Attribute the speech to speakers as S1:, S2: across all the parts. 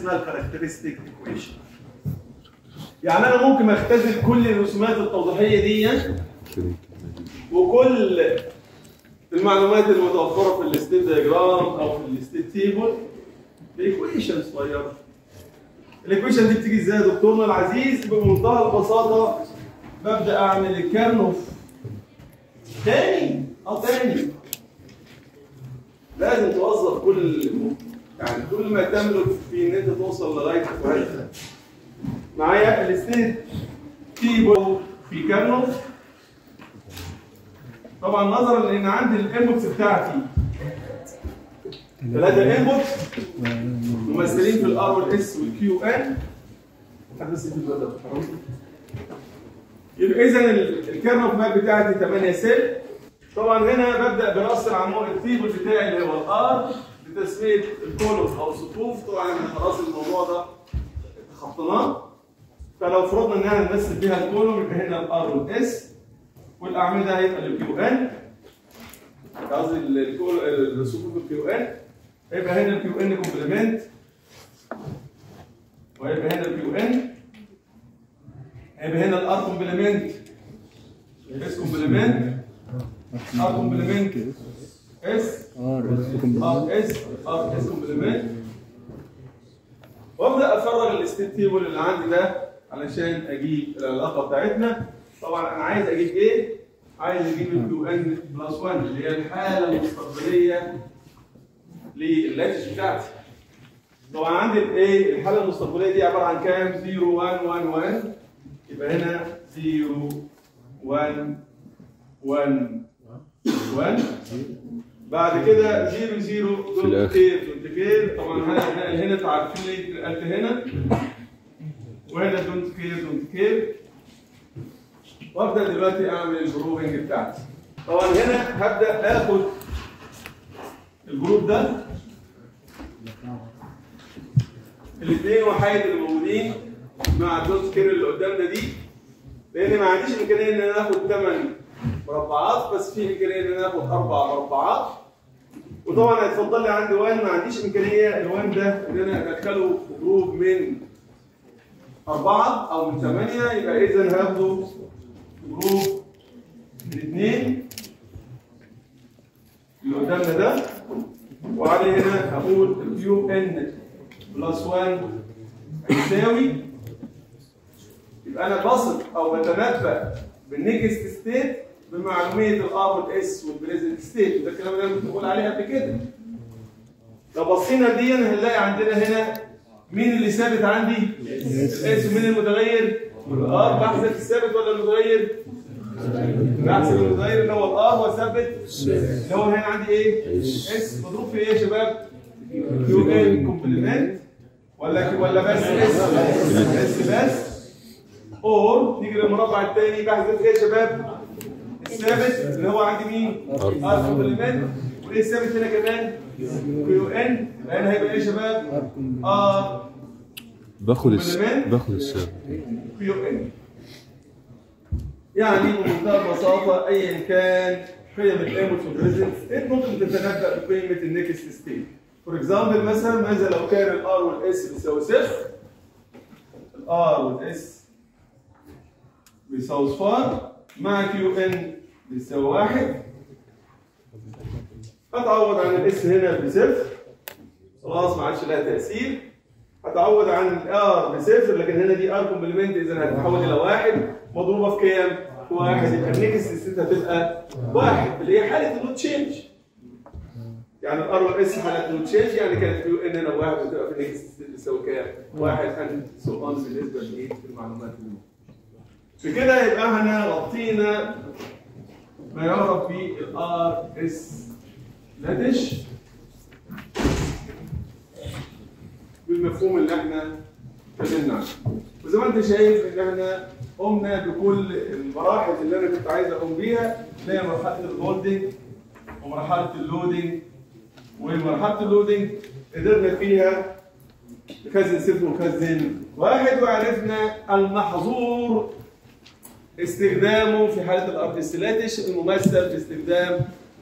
S1: اسمها ال characteristic equation يعني أنا ممكن اختزل كل الرسومات التوضيحية دي وكل المعلومات المتوفرة في ال state diagram أو في ال state table ب equation صغيرة. ال equation دي بتيجي إزاي يا دكتورنا العزيز؟ بمنتهى البساطة ببدأ أعمل ال Karnaugh تاني؟ أه تاني. لازم توظف كل يعني كل ما تملك في ان انت توصل لغايه الكويس معايا ال state table في Karnaugh طبعا نظرا لأن عندي ال inputs بتاعتي. ثلاثة input ممثلين في ال R وال S وال Q n. يبقى اذا ال Karnaugh map بتاعتي 8 cell. طبعا هنا ببدأ برأس العمود ال table بتاعي اللي هو ال R. بتسمية ال column أو الصفوف طبعا إحنا خلاص الموضوع ده خطيناه فلو فرضنا إن إحنا نمثل بيها ال column يبقى هنا ال R وال S والأعمدة هيبقى ال Q n قصدي الصفوف ال Q n هيبقى هنا ال Q n complement وهيبقى هنا ال Q n هيبقى هنا ال R complement S complement R
S2: complement S
S1: R S R S complement وابدأ افرغ ال state table اللي عندي ده علشان أجيب العلاقه بتاعتنا. طبعا أنا عايز أجيب إيه؟ عايز أجيب ال Q n plus 1 اللي هي الحالة المستقبلية لل latch بتاعتي. طبعا عندي الايه الحالة المستقبلية دي عبارة عن كام؟ 0 1 1 1 يبقى هنا 0 1 1 1 بعد كده 0 0 don't
S3: الآخر.
S1: care don't care. طبعا هنا هنا أنتوا عارفين ليه نقلت هنا. وهنا don't care don't care. وأبدأ دلوقتي أعمل ال grouping بتاعتي. طبعا هنا هبدأ آخد ال group ده. الاثنين وحايد اللي موجودين مع ال don't care اللي قدامنا دي. لأن ما عنديش إمكانية إن أنا آخد 8 مربعات بس في إمكانية إن أنا آخد أربع مربعات. وطبعا هيتفضل لي عندي one ما عنديش إمكانية. ال one ده إن أنا أدخله group من أربعة أو من ثمانية يبقى اذا هاخده group من اثنين اللي قدامنا ده. وعليه هنا هقول ال Q n plus 1 يساوي يبقى أنا بثق أو بتنبأ بال next state بمعلومية ال R وال S وال present state وده الكلام اللي أنا كنت بقول عليه قبل كده لو بصينا دي هنلاقي عندنا هنا مين اللي ثابت عندي؟ ال S ومين المتغير؟ ال R بحذف الثابت ولا المتغير؟ بحذف المتغير اللي هو ال R هو ثابت اللي هو هنا عندي إيه؟ S مضروب في إيه يا شباب؟ Q n complement ولا ولا بس S S بس OR نيجي للمربع الثاني بحذف إيه يا شباب؟ الثابت اللي هو عندي مين؟ R complement وايه الثابت هنا كمان؟ Q n. هنا هيبقى إيه يا شباب؟ R
S3: باخد الس... باخد السبب
S1: Q n. يعني بمنتهى البساطة ايا كان قيم ال input وال present state ممكن تتنبأ بقيمة ال next state for example مثلا ماذا لو كان ال R وال S بيساوي صفر؟ ال R وال S بيساوي صفر مع Q n. بيساوي واحد. هتعوض عن ال S هنا بصفر. خلاص ما عادش لها تأثير. هتعوض عن ال R بصفر لكن هنا دي R complement إذا هتتحول إلى واحد. مضروبة في كام؟ في واحد. يبقى ال next state هتبقى واحد. اللي هي حالة ال not change يعني ال R وال S حالة ال not change يعني كانت Q n هنا واحد وتبقى في ال next state تساوي كام؟ واحد. and so بالنسبة لايه؟ المعلومات اللي بكده يبقى إحنا غطينا ما يعرف بال RS latch بالمفهوم اللي إحنا اتكلمنا عنه وزي ما انت شايف ان إحنا قمنا بكل المراحل اللي أنا كنت عايز اقوم بيها اللي هي مرحلة ال holding ومرحلة ال loading ومرحلة ال loading قدرنا فيها نخزن صفر ونخزن واحد وعرفنا المحظور استخدامه في حالة ال RS latch الممثل باستخدام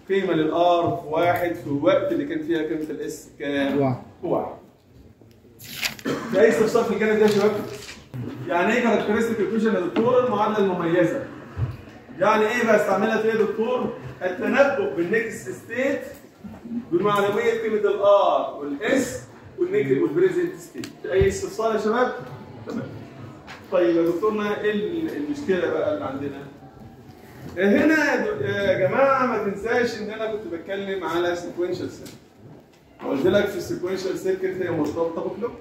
S1: قيمة لل R في واحد في الوقت اللي كان فيها قيمة ال S كام؟
S2: واحد.
S1: في اي استفسار في الجانب ده يا شباب؟ يعني إيه characteristic equation يا دكتور؟ المعادلة المميزة. يعني إيه بستعملها في إيه يا دكتور؟ التنبؤ بال next state بمعلوميه قيمة الآر والاس والنيجاتيف والبريزنت ستيت. في أي استفسار يا شباب؟ تمام. طيب يا دكتورنا إيه المشكلة بقى اللي عندنا؟ هنا يا جماعة ما تنساش إن أنا كنت بتكلم على sequential circuit. قلت لك في ال sequential circuit هي مرتبطة ب clock.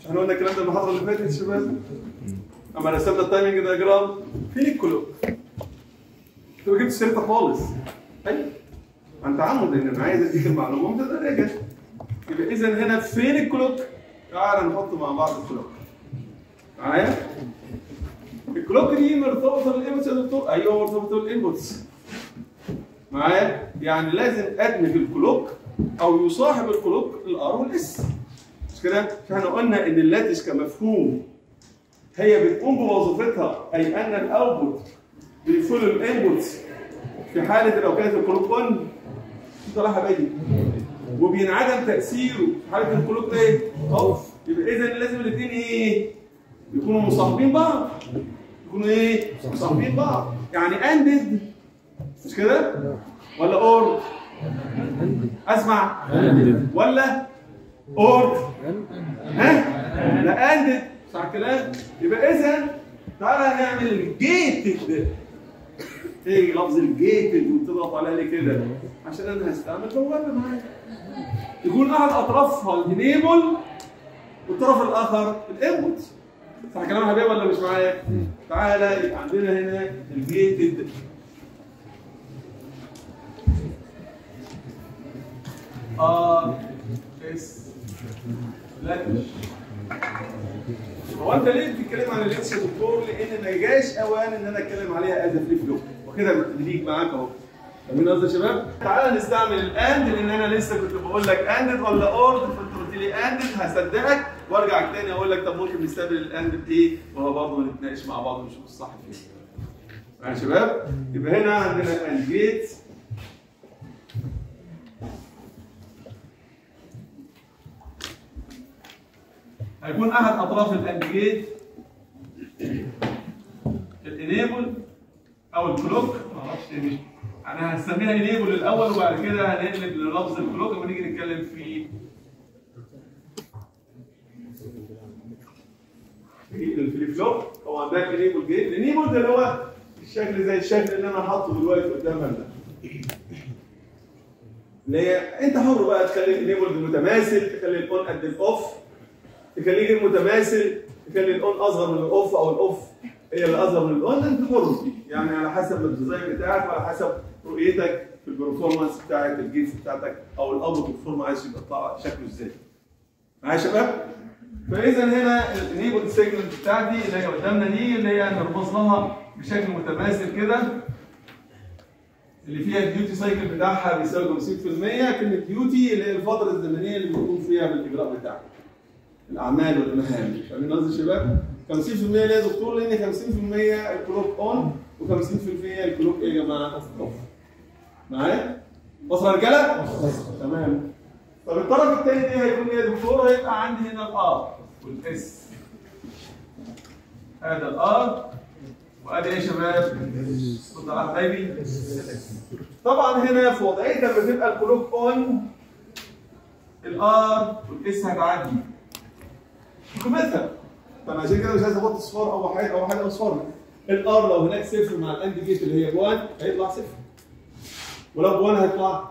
S1: مش إحنا قلنا الكلام ده المحاضره اللي فاتت شباب؟ أما رسمنا ال timing diagram فين ال clock؟ أنت ما جبتش سيرتها خالص. أيوه عن تعمد لأن أنا عايز أديك المعلومة راجع. يبقى اذا هنا فين ال clock؟ تعالى نحط مع بعض ال clock. معايا؟ ال clock دي مرتبطة بال inputs يا دكتور؟ أيوه مرتبطة بال inputs. معايا؟ يعني لازم أدمج ال clock أو يصاحب ال clock ال R وال S. مش كده؟ إحنا قلنا إن ال latch كمفهوم هي بتقوم بوظيفتها أي أن ال output بي follow ال inputs في حالة لو كانت ال clock on طلع حبايبي وبينعدم تأثيره في حالة ال clock إيه؟ off يبقى اذا لازم الاثنين إيه؟ يكونوا مصاحبين بعض يكونوا إيه؟ مصاحبين بعض يعني ANDed مش كده؟ ولا OR؟ أسمع ولا OR؟ ها؟ لا ANDed صح الكلام؟ يبقى اذا تعالى نعمل gated إيه لفظ ال gated وتضغط عليها ليه كده؟ عشان أنا هستعمل بوابه معايا يكون أحد أطرافها ال enable والطرف الآخر ال input صح كلام يا حبيبي ولا مش معايا؟ تعالى يبقى عندنا هنا ال gated RS. latch هو أنت ليه بتتكلم عن ال latch يا دكتور؟ لأن ما جاش أوان إن أنا أتكلم عليها as flip flop وكده بتدريج معاك أهو. فاهمين قصدي يا شباب؟ تعالى نستعمل ال AND لأن أنا لسه كنت بقول لك ANDed ولا ORed فانت قلت لي ANDed هصدقك وارجع تاني أقول لك طب ممكن نستبدل ال AND بايه؟ وهو برضه نتناقش مع بعض ونشوف الصح فين. يا شباب يبقى هنا عندنا AND gate هيكون أحد أطراف ال AND gate ال enable أو ال clock أعرفش مش أنا هسميها enable الأول وبعد كده هنقلب للفظ لما نيجي نتكلم في ال flip flop طبعا ده ال enable gate. ال enable ده اللي هو الشكل زي الشكل اللي أنا حاطه دلوقتي قدامنا ده اللي هي أنت حر بقى تخلي ال enable متماثل تخلي ال on قد ال off تخليه غير متماثل تخلي ال on أصغر من ال off أو ال off. هي اللي اصغر من ال on انت حر فيه يعني على حسب ال design بتاعك وعلى حسب رؤيتك في ال performance بتاعت ال gates بتاعتك أو ال output waveform عايز يبقى شكله إزاي. معايا يا شباب؟ فإذا هنا ال enable signal بتاعتي اللي هي قدامنا دي اللي هي نرمز لها بشكل متماثل كده. اللي فيها ال duty cycle بتاعها بيساوي 50% كلمة duty اللي هي الفترة الزمنية اللي بيكون فيها بالإجراء بتاعك الأعمال والمهام. فاهمين قصدي يا شباب؟ 50% ليه يا دكتور؟ لأن 50% ال clock on و50% ال clock إيه يا جماعة؟ off معايا؟ وصل يا رجاله تمام. طب الطرف الثاني ده هيكون إيه يا دكتور؟ هيبقى عندي هنا ال R وال S هذا ال R وأدي إيه يا شباب؟ بص على حبايبي؟ طبعا هنا في وضعية لما تبقى ال clock on ال R وال S هتعدي قيمتها فانا عشان كده مش عايز أحط اصفار أو حاجة أو حاجة اصفار ال R لو هناك صفر مع ال AND gate اللي هي 1 هيطلع صفر ولو ب 1 هيطلع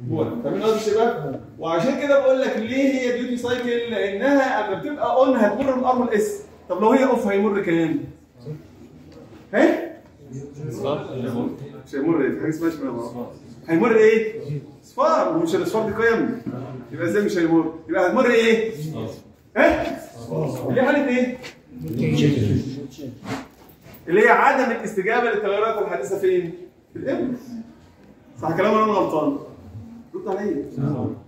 S1: ب 1 فاهمين قصدي يا شباب؟ وعشان كده بقول لك ليه هي duty cycle؟ لأنها أما بتبقى on هتمر بال R وال S طب لو هي اوف هيمر كام؟ إيه؟ مش هيمر إيه؟ في حاجة اسمها هيمر إيه؟ صفار ومش الاصفار دي قيم يبقى إزاي مش هيمر؟ يبقى هتمر إيه؟ إيه؟ اللي هي حالة إيه؟ اللي هي عدم الاستجابة للتغيرات الحادثه فين؟ في الابن صح كلام ولا أنا غلطان؟ رد عليا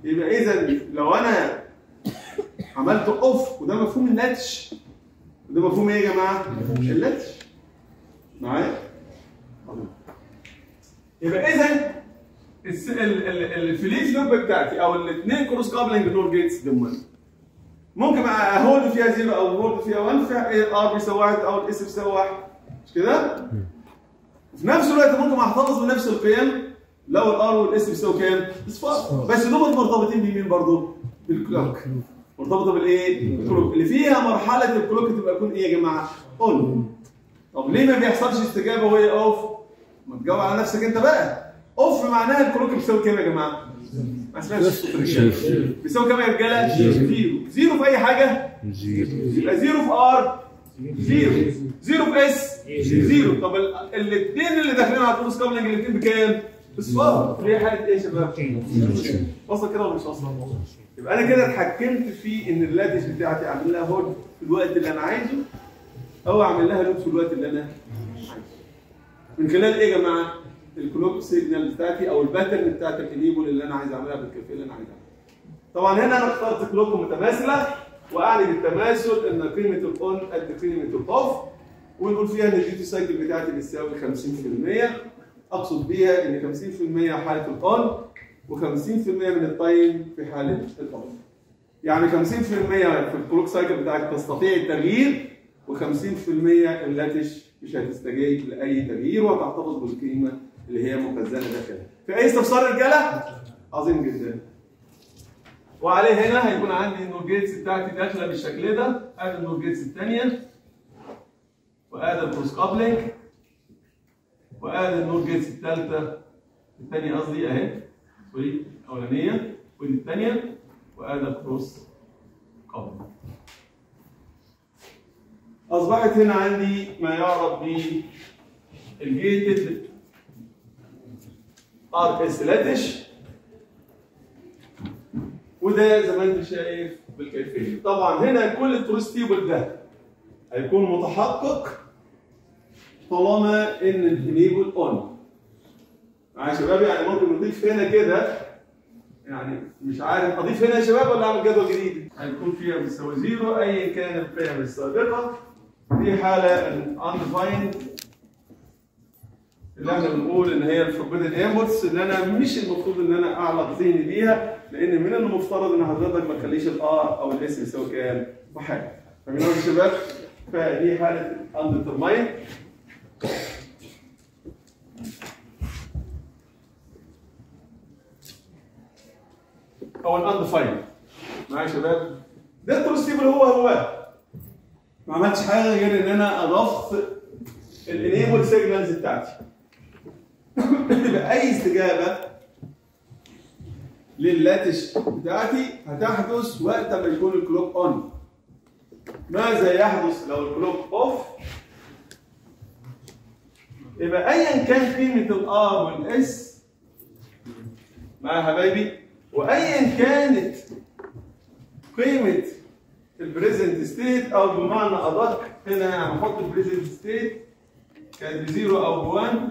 S1: يبقى إذا لو أنا عملت off وده مفهوم ال latch وده مفهوم إيه يا جماعة؟ ال latch معايا؟ يبقى إذا ال flip flop بتاعتي أو الاثنين cross coupling NOR gates دول ممكن أعمل hold فيها zero أو hold فيها 1 ال R بيساوي واحد أو ال S بيساوي واحد مش كده؟ في نفس الوقت ممكن احتفظ بنفس القيم لو ال R وال S بيساوي كام؟ اصفار بس دول مرتبطين بمين برضه؟ بال clock مرتبطة بالايه؟ بال clock اللي فيها مرحلة ال clock تبقى تكون إيه يا جماعة؟ on طب ليه ما بيحصلش استجابة وهي off؟ ما تجاوب على نفسك أنت بقى off معناها ال clock بيساوي كام يا جماعة؟ ما سمعتش الصوت الرجالة. بيساوي كام يا رجالة؟ zero zero في أي حاجة؟
S3: zero
S1: يبقى zero في R zero zero في S zero طب الاثنين اللي داخلين على ال cross coupling الاثنين بكام؟ بصفار اللي هي حاله إيه يا شباب؟ وصل كده ولا مش وصل؟ يبقى أنا كده اتحكمت في إن ال latch بتاعتي أعمل لها hold في الوقت اللي أنا عايزه أو أعمل لها load في الوقت اللي أنا عايزه من خلال إيه يا جماعة؟ ال clock signal بتاعتي أو ال pattern بتاعت ال enable اللي أنا عايز أعملها بالكيفيه اللي أنا عايز أعملها. طبعا هنا أنا اخترت clock متماثلة وأعني بالتماثل إن قيمه ال on قد قيمه ال off ونقول فيها إن ال duty cycle بتاعتي بتساوي 50% أقصد بيها إن 50% حالة ال on و50% من ال time في حالة ال off. يعني 50% في ال clock cycle بتاعك تستطيع التغيير و50% ال latch مش هتستجيب لأي تغيير وهتحتفظ بالقيمة اللي هي مخزنة داخلها. في أي استفسار رجالة؟ عظيم جدا. وعليه هنا هيكون عندي ال NOR gates بتاعتي داخلة بالشكل ده ادي ال NOR gates الثانية وادي ال cross coupling وادي ال NOR gates الثالثه الثانية قصدي أهي. sorry الاولانيه ودي الثانية وادي ال cross coupling أصبحت هنا عندي ما يعرف بال gated RS latch وده زي ما انت شايف بالكيفية. طبعا هنا كل ال truth table ده هيكون متحقق طالما إن ال enable on معايا يا شباب يعني ممكن نضيف هنا كده. يعني مش عارف أضيف هنا يا شباب ولا أعمل جدول جديد؟ هيكون فيها بتساوي zero ايا كان القيم السابقه في حالة undefined اللي إحنا بنقول إن هي ال forbidden inputs اللي أنا مش المفروض إن أنا أعلق ذهني بيها لأن من المفترض إن حضرتك ما تخليش ال R أو ال S يساوي كام؟ واحد فاهمين يا شباب؟ فدي حالة undetermined أو ال undefined معايا يا شباب؟ ده ال truth table هو هو ما عملتش حاجة غير إن أنا اضفت ال enable signals بتاعتي يبقى اي استجابة لل latch بتاعتي هتحدث وقت ما يكون ال clock on ماذا يحدث لو ال clock off يبقى ايا كان قيمة ال R وال S مع حبايبي وايا كانت قيمة ال present state أو بمعنى أدق هنا هنحط ال present state كانت ب zero أو ب one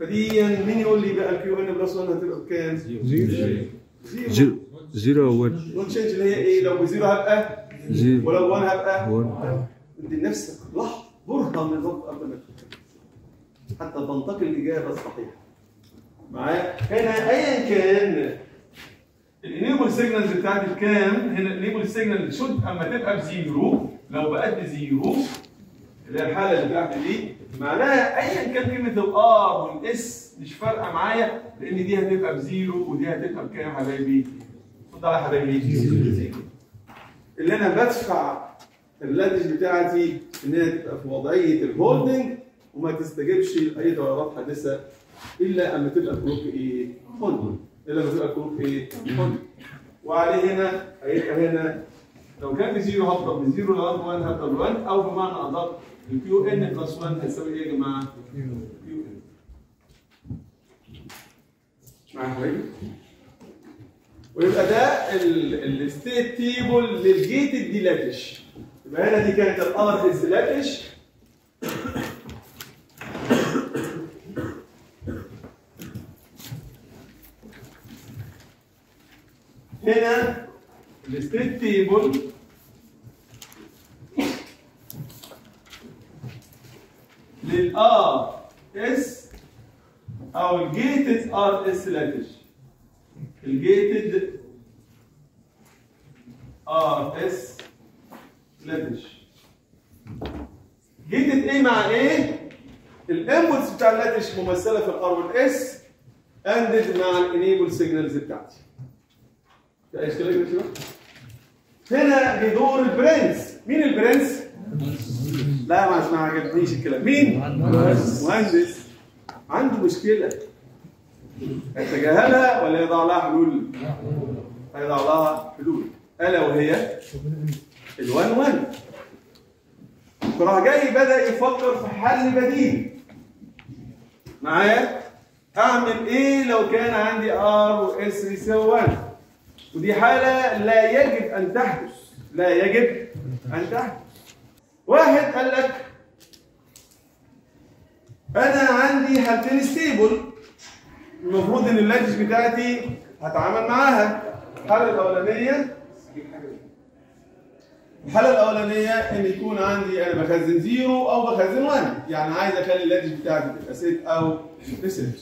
S1: فدي مين يقول لي بقى ال Q n plus 1 هتبقى بكام؟
S3: زيرو
S1: زيرو.
S3: زيرو. زيرو أول
S1: نو تشينج اللي هي إيه؟ لو ب zero هبقى.
S3: zero.
S1: ولو 1 هبقى.
S3: one
S1: ادي لنفسك لحظه برهه من الضبط قبل ما حتى تنتقل الإجابة الصحيحة. معايا؟ هنا ايا كان ال enable signals بتاعتي بكام؟ هنا ال enable signal شد أما تبقى ب zero لو بقت ب zero اللي هي الحالة اللي بتاعتي دي معناها ايا كان قيمة ال R وال S مش فارقة معايا لأن دي هتبقى ب zero ودي هتبقى بكام يا حبايبي؟ خد على حبايبي اللي أنا بدفع ال latch بتاعتي إن هي تبقى في وضعية ال holding وما تستجيبش لأي تغيرات حادثه إلا أما تبقى clock إيه؟ holding إلا لما تبقى clock إيه؟ holding وعليه هنا هيبقى هنا لو كان ب zero هفضل ب zero لغاية 1 هفضل 1 أو بمعنى أدق ال Q n plus 1 هيساوي إيه يا جماعة؟ Q n حبايبي؟ ويبقى ده ال state table لل gated D latch يبقى هنا دي كانت ال RS latch هنا ال state table لل RS أو ال gated RS latch. ال gated RS latch. gate إيه مع إيه؟ ال inputs بتاع ال latch ممثلة في ال R وال S اندد مع الانيبل سيجنالز بتاعتي. في اي اشكال كده شباب؟ هنا بدور البرنس مين البرنس لا ما ما عجبنيش الكلام. مين؟ مهندس. عنده مشكلة. يتجاهلها ولا يضع لها حلول؟ هيضع لها حلول. ألا وهي؟ الوان وان فراح جاي بدأ يفكر في حل بديل. معايا؟ أعمل إيه لو كان عندي R و S يساوي 1 ودي حالة لا يجب أن تحدث. لا يجب أن تحدث. واحد قال لك أنا عندي حالتين stable المفروض إن ال latch بتاعتي هتعامل معاها. الحالة الأولانية الحالة الأولانية إن يكون عندي أنا بخزن zero أو بخزن 1 يعني عايز أخلي ال latch بتاعتي تبقى set أو reset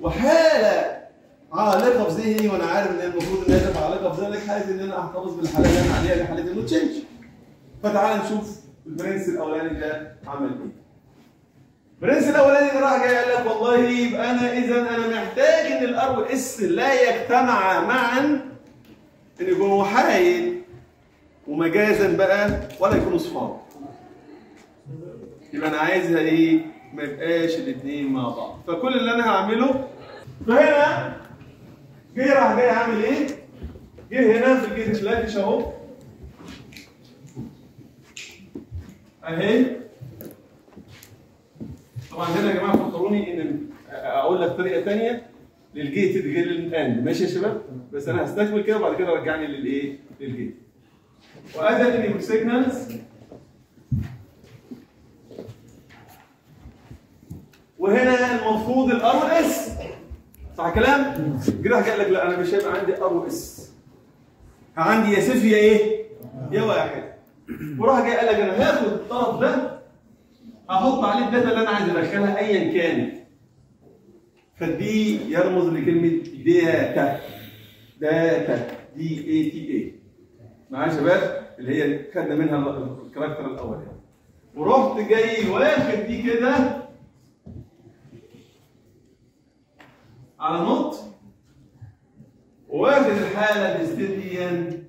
S1: وحالة عالقة في ذهني وأنا عارف إن المفروض إن هي تبقى عالقة في ذهنك حاله إن أنا احتفظ بالحالة اللي أنا عليها لحاله انه تشينج فتعال نشوف البرنس الأولاني ده عمل إيه؟ البرنس الأولاني ده راح جاي قال لك والله يبقى أنا إذا أنا محتاج إن ال R و S لا يجتمعا معا إن يكونوا محايد ومجازا بقى ولا يكونوا صفار. يبقى أنا عايزها إيه؟ ما يبقاش الاثنين مع بعض. فكل اللي أنا هعمله فهنا جه راح جاي عامل إيه؟ جه هنا في ال gates latch أهو. أهي. طبعا هنا يا جماعة فكروني إن أقول لك طريقة ثانية لل gate غير ال AND ماشي يا شباب؟ بس أنا هستكمل كده وبعد كده رجعني للإيه؟ لل gate وادى ال enable signals وهنا المفروض ال R وال S صح الكلام؟ كده قال لك لا أنا مش هيبقى عندي R و S عندي يا صفر يا إيه؟ يا واحد. وراح جاي قال لك أنا هاخد الطرف ده أحط عليه ال data اللي أنا عايز أدخلها ايا كانت فدي يرمز لكلمة data. داتا. دي اي تي اي معايا يا شباب؟ اللي هي خدنا منها الكاركتر الاولاني ورحت جاي واخد دي كده. على نوت واخد الحالة الاستديان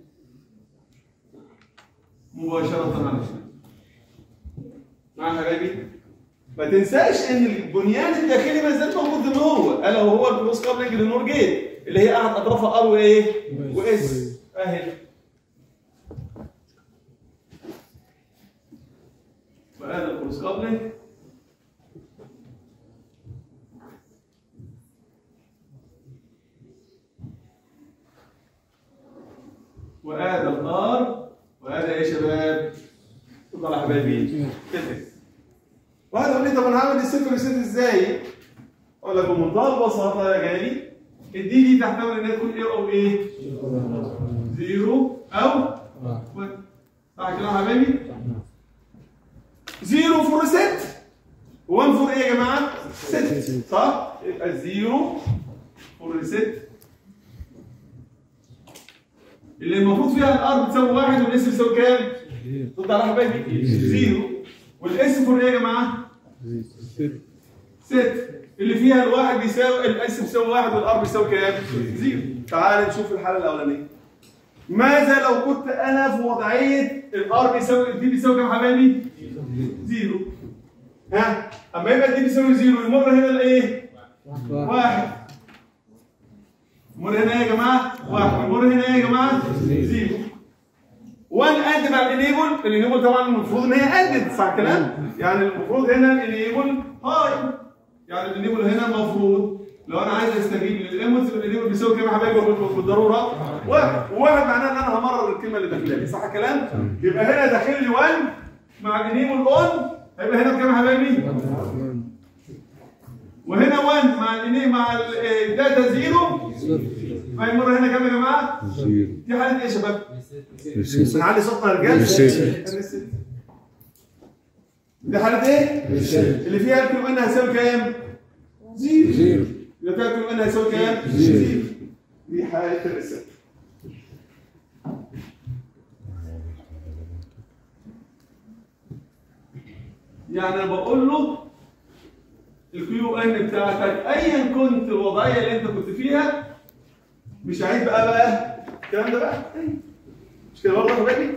S1: مباشرة على شمال مع حبايبي ما تنساش إن البنيان الداخلي ما زال موجود زي ما هو. ألا وهو الكروس كابلنج للنور جيت اللي هي أحد اطرافها ار وإيه؟ و S. أهي. وهذا ال cross coupling وهذا ال R وهذا إيه يا شباب؟ اتفضل يا حبايبي تفرق واحد طب أنا هعمل الصفر reset إزاي؟ أقول لك بمنتهى البساطة يا جاري ال D دي تحتمل انها تكون إيه أو إيه؟ zero أو واحد صح كده يا حبايبي؟ zero for reset 1 for إيه يا جماعة؟ set صح؟ يبقى zero for reset اللي المفروض فيها ال R بتساوي واحد وال S بتساوي كام؟ رد على حبايبي zero وال S for إيه يا جماعة؟ set اللي فيها الواحد بيساوي ال S بيساوي واحد وال R بيساوي كام؟ zero تعال نشوف الحاله الاولانيه ماذا لو كنت أنا في وضعيه ال R بيساوي ال D بيساوي كام حبايبي؟ zero ها اما يبقى ال D بيساوي zero يمر هنا الايه؟ واحد يمر هنا يا جماعة واحد يمر هنا يا جماعة zero one and مع ال enable ال enable طبعا المفروض إن هي added صح الكلام يعني المفروض هنا ال enable high. يعني ال enable هنا المفروض لو أنا عايز استجيب لل input ال enable بيساوي كام يا حبايبي بالضرورة. واحد وواحد معناه إن أنا همرر الكلمة اللي داخلة لي صح الكلام يبقى هنا داخل لي 1 مع ال enable on هيبقى هنا بكام يا حبايبي. وهنا 1 مع ال enable مع ال data zero. هيمر هنا كام يا جماعة؟
S3: zero.
S1: دي حالة إيه يا شباب؟ بنعلي صوتنا يا رجال. دي حالة إيه؟ اللي فيها ال Q n هيساوي كام؟ zero.
S3: zero.
S1: اللي فيها ال Q n هيساوي كام؟
S3: zero.
S1: دي حالة ال reset. يعني أنا بقول له ال Q n بتاعتك ايا كنت الوضعية اللي أنت كنت فيها مش هعيد بقى بقى. الكلام ده بقى؟ أيوه. كده برضه يا حبايبي؟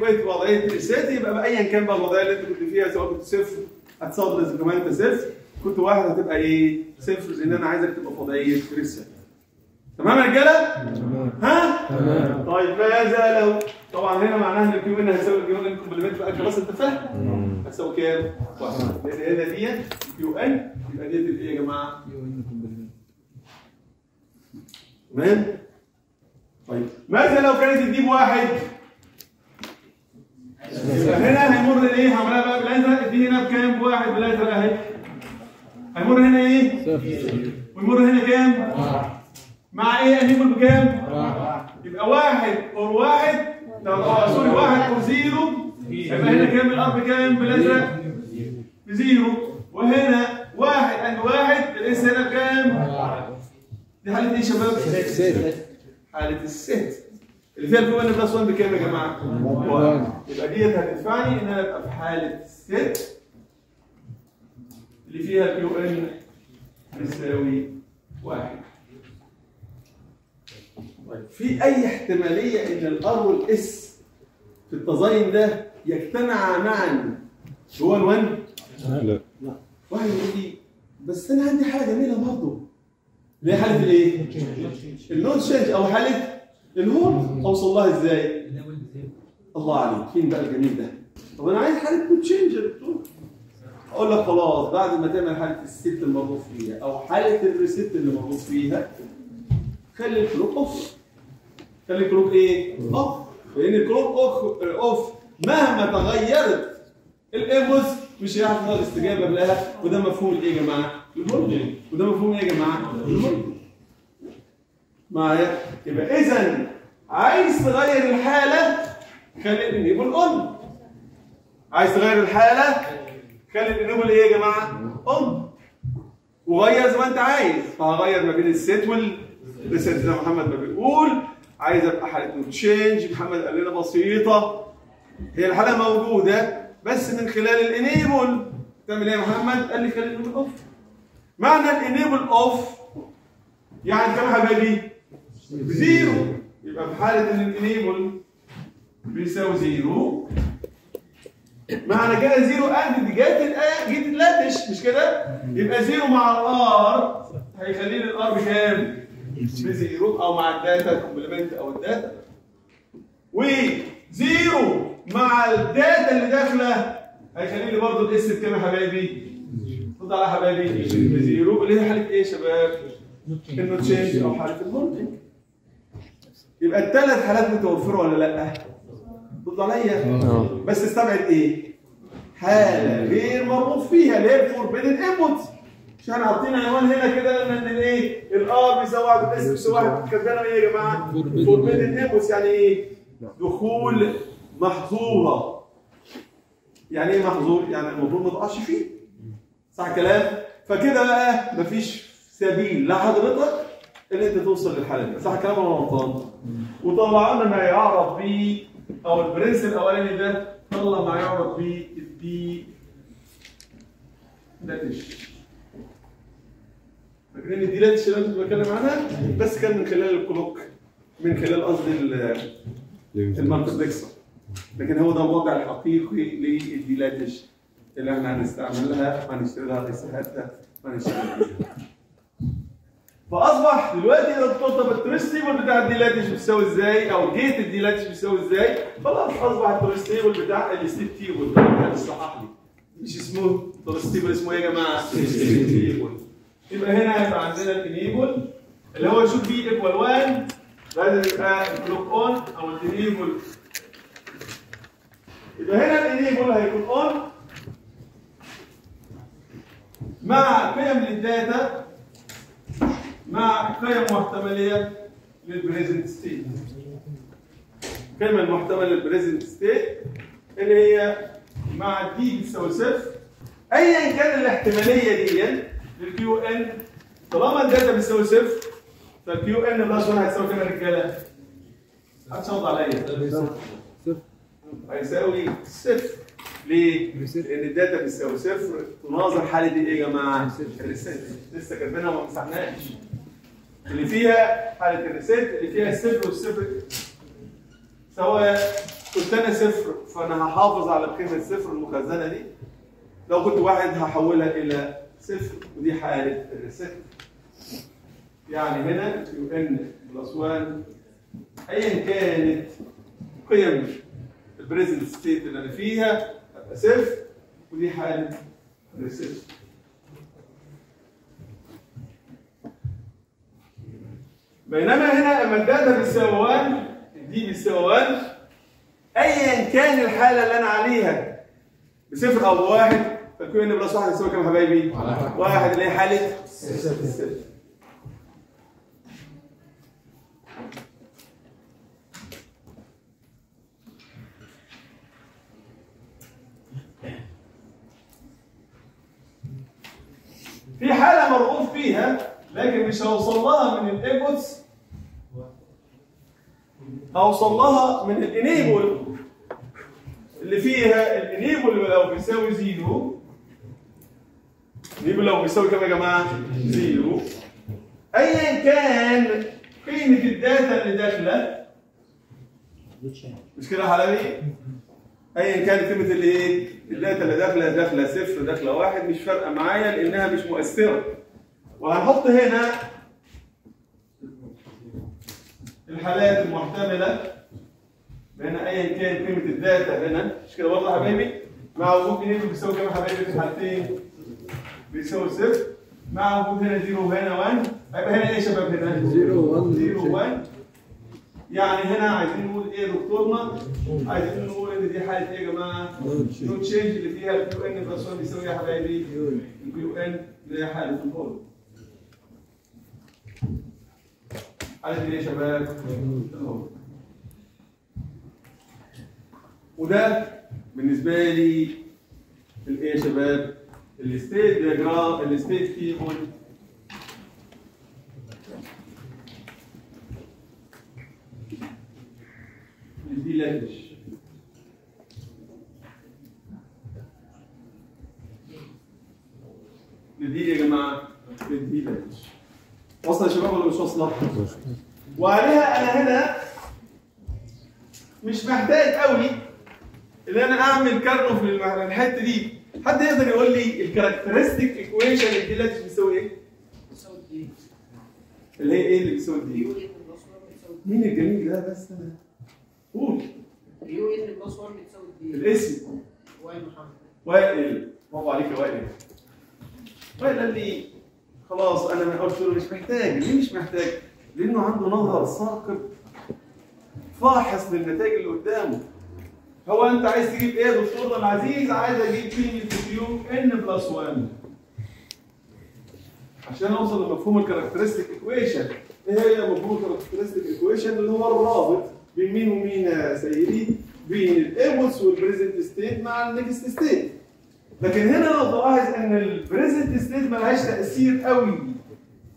S1: بقيت وضعية reset يبقى بقى ايا كان بقى الوضعية اللي أنت كنت فيها سواء كنت صفر هتصدر كمان أنت صفر كنت واحد هتبقى إيه؟ صفر لأن أنا عايزك تبقى في وضعية reset تمام يا رجالة؟ ها؟ تمام طيب ماذا لو طبعا هنا معناها إن ال Q n هيساوي ال Q n complement بقى خلاص أنت فاهم؟ هتساوي كام؟ واحد لأن هنا ديت Q n يبقى ديت الايه يا جماعة؟ تمام؟ طيب ماذا لو كانت ال D بواحد؟ هنا هيمر الايه؟ هعملها بقى بالازرق ال D هنا بكام؟ بواحد بالازرق اهي هيمر هنا إيه؟ ويمر هنا كام؟ مع إيه هنيمر بكام؟ يبقى واحد or واحد آه sorry واحد or zero يبقى هنا كام ال R بكام بالازرق؟ ب zero وهنا واحد and واحد ال S هنا بكام؟ دي حالة إيه يا شباب؟ حالة ال set. اللي فيها n plus 1 بكام يا جماعة؟ واحد يبقى ديت هتدفعني ان أنا ابقى في حالة ال set. اللي فيها ال Q n بيساوي واحد. طيب في أي احتمالية إن ال R وال S في ال design ده يجتمعا معا؟ هو الوان
S3: لا.
S1: واحد يقول لي بس أنا عندي حاجة جميلة برضه. اللي هي حاله الإيه؟ ال no change أو حاله ال hold اوصل لها إزاي؟ الله عليك فين بقى الجميل ده؟ طب أنا عايز حاله no change يا دكتور أقول لك خلاص بعد ما تعمل حاله ال set المربوط فيها أو حاله ال reset اللي مربوط فيها خلي ال clock off خلي ال clock إيه؟ off لأن ال clock off مهما تغيرت ال inputs مش هيحصل الاستجابة لها وده مفهوم الإيه يا جماعة؟ وده مفهوم إيه يا جماعة؟ ال holding معايا؟ يبقى اذا عايز تغير الحالة خلي ال enable on عايز تغير الحالة خلي ال enable إيه يا جماعة؟ on وغير زي ما أنت عايز. فهغير ما بين ال set وال reset زي ما محمد ما بيقول. عايز أبقى حالة change محمد قال لنا بسيطة. هي الحالة موجودة بس من خلال ال enable تعمل إيه يا محمد؟ قال لي خلي ال enable off معنى ال enable off يعني كم حبايبي؟ ب zero يبقى في حالة ان ال enable بيساوي zero معنى كده zero and gate gate تلاتش مش كده؟ يبقى zero مع ال R هيخلي لي ال R بكام؟ ب zero أو مع ال data ال complement أو ال data و zero مع ال data اللي داخلة هيخلي لي برضه ال S بكام يا حبايبي؟ على حبايبي ب zero اللي هي حالة إيه يا شباب؟ إنه تشينج أو حالة ال holding يبقى الثلاث حالات متوفرة ولا لأ؟ رد عليا بس استبعد إيه؟ حالة غير مرغوب فيها اللي هي ال forbidden input مش إحنا حاطين عنوان هنا كده ان الايه؟ ال R بيساوي واحد وال S بيساوي واحد كاتبينها إيه يا جماعة؟ forbidden input يعني إيه؟ دخول محظورة يعني إيه محظور؟ يعني المفروض ما تقعش فيه صح الكلام؟ فكده بقى مفيش سبيل لحضرتك إن أنت توصل للحالة دي. صح الكلام ولا غلطان؟ وطلعنا ما يعرف بيه أو البرنس الأولاني ده طلع ما يعرف بيه ال D latch فاكرين ال D latch اللي أنا كنت بتكلم عنها؟ بس كان من خلال ال clock من خلال قصدي ال- ال multiplexer لكن هو ده الوضع الحقيقي لل D latch اللي إحنا هنستعملها هنشتري لها ريسيهاتها هنشتغل بيها فأصبح دلوقتي يا دكتور طب التريستيبل بتاع الديلاتش بيساوي إزاي؟ أو جيت ال D latch بيساوي إزاي؟ خلاص أصبح ال truth table بتاع ال state table ده صحح لي. مش اسمه truth table اسمه إيه يا جماعة؟ table. يبقى هنا هيبقى عندنا ال enable اللي هو شوف بي equal 1 لازم يبقى ال clock on أو ال enable. يبقى هنا ال enable هيكون on مع قيم لل data مع قيم محتملية لل present state. القيمه المحتملة لل present state اللي هي مع D بتساوي صفر. ايا كان الاحتمالية دي لل Q N طالما ال data بتساوي صفر فال Q N plus 1 هيساوي كام يا رجاله؟ هتشوط عليا. هيساوي صفر. ليه؟ لأن ال data بتساوي صفر. تناظر حاله إيه يا جماعة؟ ال reset. لسه كاتبينها وما مسحناش اللي فيها حالة ال reset اللي فيها الصفر والصفر. سواء كنت أنا صفر فأنا هحافظ على قيمة الصفر المخزنة دي. لو كنت واحد هحولها إلى صفر ودي حالة ال reset. يعني هنا Q N plus 1 ايا كانت قيم ال present state اللي أنا فيها صفر ودي حاله reset بينما هنا اما ال data بتساوي 1 D بتساوي 1 ايا كان الحالة اللي أنا عليها بصفر أو بواحد فال Q N plus واحد يساوي كام يا حبايبي؟ واحد. اللي هي حالة صفر في حاله لكن مش هوصل لها من ال inputs هوصل لها من ال enable اللي فيها ال enable لو بيساوي zero enable لو بيساوي كام يا جماعة؟ zero ايا كان قيمة ال data اللي داخلة مش كده يا حلبي؟ ايا كانت قيمة الايه؟ ال data اللي داخلة داخلة صفر داخلة واحد مش فارقة معايا لأنها مش مؤثرة وهنحط هنا الحالات المحتملة بين ايا كان قيمة ال data هنا مش كده برضه يا حبايبي مع وجود enable بيساوي كام يا حبايبي في الحالتين بيساوي صفر مع وجود هنا 0 وهنا 1 هيبقى هنا إيه يا شباب هنا
S2: 0 1
S1: 0 1 يعني هنا عايزين نقول إيه يا دكتورنا؟ عايزين نقول إن دي حالة إيه يا
S2: جماعة؟
S1: no change. اللي فيها ال Q N plus 1 بيساوي إيه يا حبايبي؟ ال Q N اللي هي حالة ال hold. حاله إيه يا شباب؟ وده بالنسبة لي الإيه يا شباب؟ ال state diagram ال state table D latch دي يا جماعة D latch واصله يا شباب ولا مش واصله؟ وعليها أنا هنا مش محتاج قوي إن أنا أعمل Karnaugh في الـ map- الحتة دي. حد يقدر يقول لي ال characteristic equation اللي D latch بيساوي إيه؟
S4: بتساوي D
S1: اللي هي إيه اللي بيساوي D؟
S4: Q N plus 1 بتساوي D؟
S1: مين الجميل ده بس أنا؟ قول.
S4: Q N plus 1 بتساوي دي
S1: الاسم.
S4: واي محمد.
S1: وائل. برافو عليك يا وائل. وائل قال لي خلاص أنا مش محتاج. ليه مش محتاج؟ لأنه عنده نظر ثاقب فاحص للنتائج اللي قدامه. هو أنت عايز تجيب إيه؟ يا دكتورنا العزيز عايز أجيب قيمه Q N plus 1 عشان أوصل لمفهوم ال characteristic equation إيه هي مفهوم ال characteristic equation اللي هو الرابط بين مين ومين يا سيدي؟ بين ال inputs وال present state مع ال next state لكن هنا لو تلاحظ إن ال present state ملهاش تأثير قوي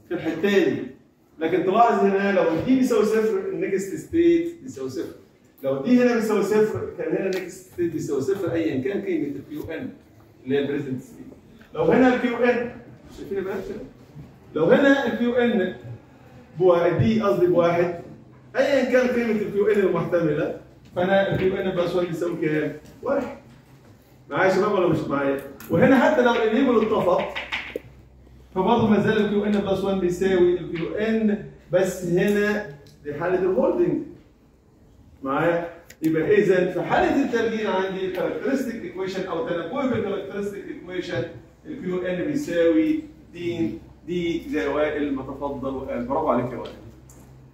S1: في الحتة دي لكن تلاحظ هنا لو D بيساوي صفر ال next state بيساوي صفر لو D هنا بيساوي صفر كان هنا ال next state بيساوي صفر ايا كان قيمة ال Q N اللي هي ال present state لو هنا ال Q N شايفين كده؟ لو هنا ال Q N بواحد D قصدي بواحد ايا كان قيمة ال Q N المحتملة فأنا ال Q N 1 بيساوي كام؟ واحد معايا يا شباب ولا مش معايا؟ وهنا حتى لو ال enable اتطفى فبرضه ما زال ال Q N plus 1 بيساوي ال Q N بس هنا دي حالة ال holding معايا؟ يبقى إذا في حالة ال trigger عندي ال characteristic equation أو تنبؤي بال characteristic equation ال Q N بيساوي D D زي وائل ما تفضل برافو عليك يا وائل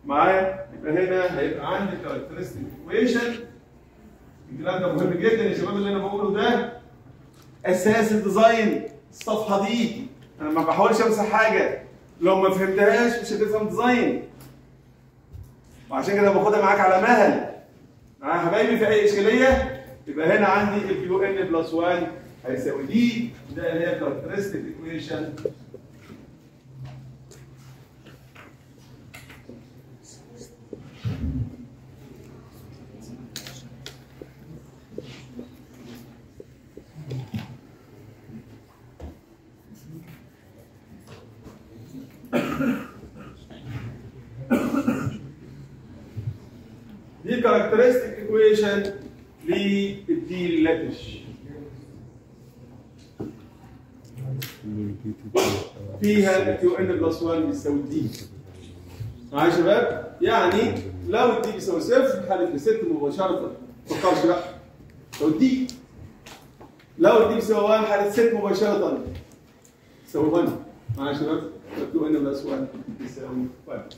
S1: معايا يبقى هنا هيبقى عندي characteristic equation الكلام ده مهم جدا يا شباب اللي أنا بقوله ده. أساس ال design الصفحة دي. أنا ما بحاولش امسح حاجة. لو ما فهمتهاش مش هتفهم design وعشان كده باخدها معاك على مهل. معايا يا حبايبي في أي إشكالية؟ يبقى هنا عندي ال Q N plus 1 هيساوي دي ده اللي هي كاركترستيك ايكويشن characteristic equation لل D latch فيها Q n plus 1 بيساوي D معايا يا شباب؟ يعني لو ال D بيساوي صفر حالة ال set مباشرة. ما تفكرش بقى لو ال D لو ال D بيساوي 1 حالة set مباشرة. يساوي 1 معايا يا شباب Q n plus 1 بيساوي 1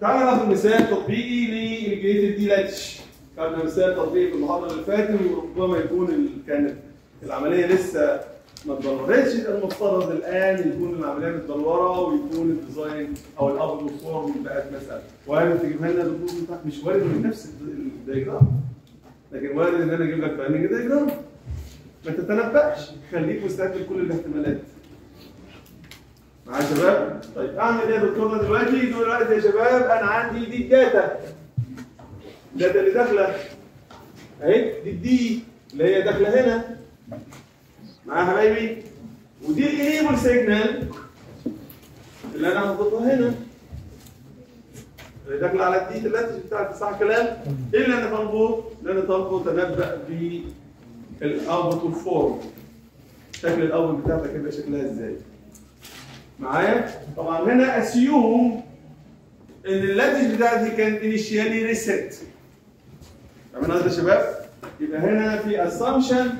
S1: تعالى ناخد مثال تطبيقي للجريد دي لاتش. خدنا مثال تطبيقي في المحاضرة اللي فاتت وربما يكون كانت العملية لسه ما يبقى المفترض الآن يكون العملية متدوره ويكون الديزاين أو الاب فورم بقت مساله وارد تجيبها لنا بتاعك مش وارد من نفس الدياجرام لكن وارد إن أنا أجيب لك فاهمين دياجرام ما تتنبأش. خليك مستعد لكل الاحتمالات. معايا يا شباب؟ طيب أعمل إيه يا دكتورنا دلوقتي؟ دلوقتي يا شباب أنا عندي دي ال data ال data اللي داخلة أهي دي ال D اللي هي داخلة هنا معايا يا حبايبي ودي ال enable signal اللي أنا حاططها هنا اللي داخلة على ال D latch بتاعتي صح كلام؟ إيه اللي أنا طالبه؟ اللي أنا طالبه تنبأ بال output waveform شكل الأول بتاعتك هيبقى شكلها إزاي؟ معايا؟ طبعا هنا assume إن ال latch بتاعتي كانت initially reset تمام هذا يا شباب؟ يبقى هنا في assumption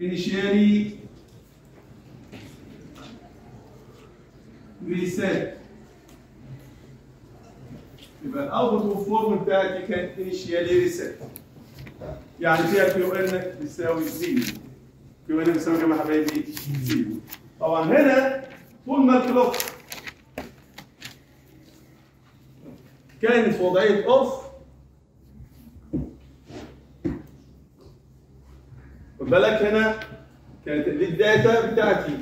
S1: initially reset يبقى ال output waveform بتاعتي كانت initially reset يعني فيها Q n بيساوي zero. Q n يا حبايبي؟ طبعا هنا طول ما ال clock كانت في وضعية off خد بالك هنا كانت دي ال data بتاعتي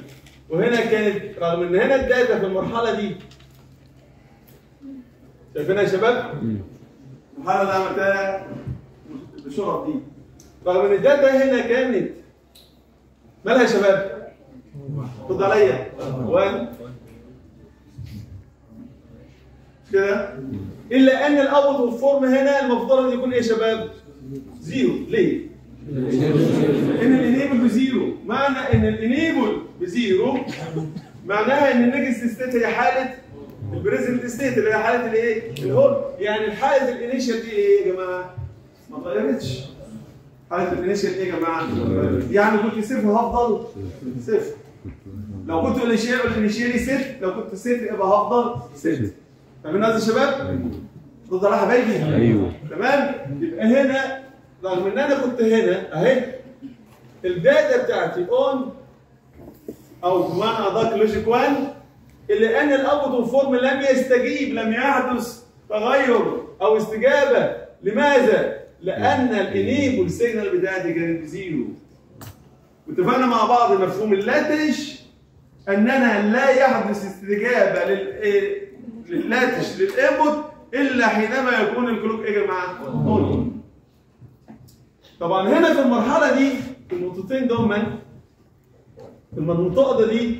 S1: وهنا كانت رغم إن هنا ال data في المرحلة دي شايفينها يا شباب؟ المرحلة اللي عملتها بالشرط دي رغم إن ال data هنا كانت مالها يا شباب؟ رد عليا 1 كده إلا أن ال output waveform هنا المفترض ان يكون إيه يا شباب؟ zero ليه؟ إن ال enable ب zero معنى إن ال enable ب zero معناها إن ال next state هي حالة ال present state اللي هي حالة الإيه؟ ال hold يعني الحاله ال initial دي إيه يا جماعة؟ ما اتغيرتش حاله ال initial إيه يا جماعة؟ يعني كنت صفر هفضل صفر لو كنت ال initially set لو كنت صفر يبقى هفضل set فاهمين هذا يا شباب؟ رد على حبايبي
S3: أيوه.
S1: تمام؟ يبقى هنا رغم إن أنا كنت هنا أهي ال data بتاعتي on أو بمعنى ادق logic 1 الا أن ال output waveform لم يستجيب لم يحدث تغير أو استجابة. لماذا؟ لأن ال enable signal بتاعتي كانت ب zero. واتفقنا مع بعض مفهوم ال latch أننا لا يحدث استجابة لل لل latch لل input إلا حينما يكون ال clock جماعة؟ on طبعا هنا في المرحلة دي في النقطتين في المنطقة دي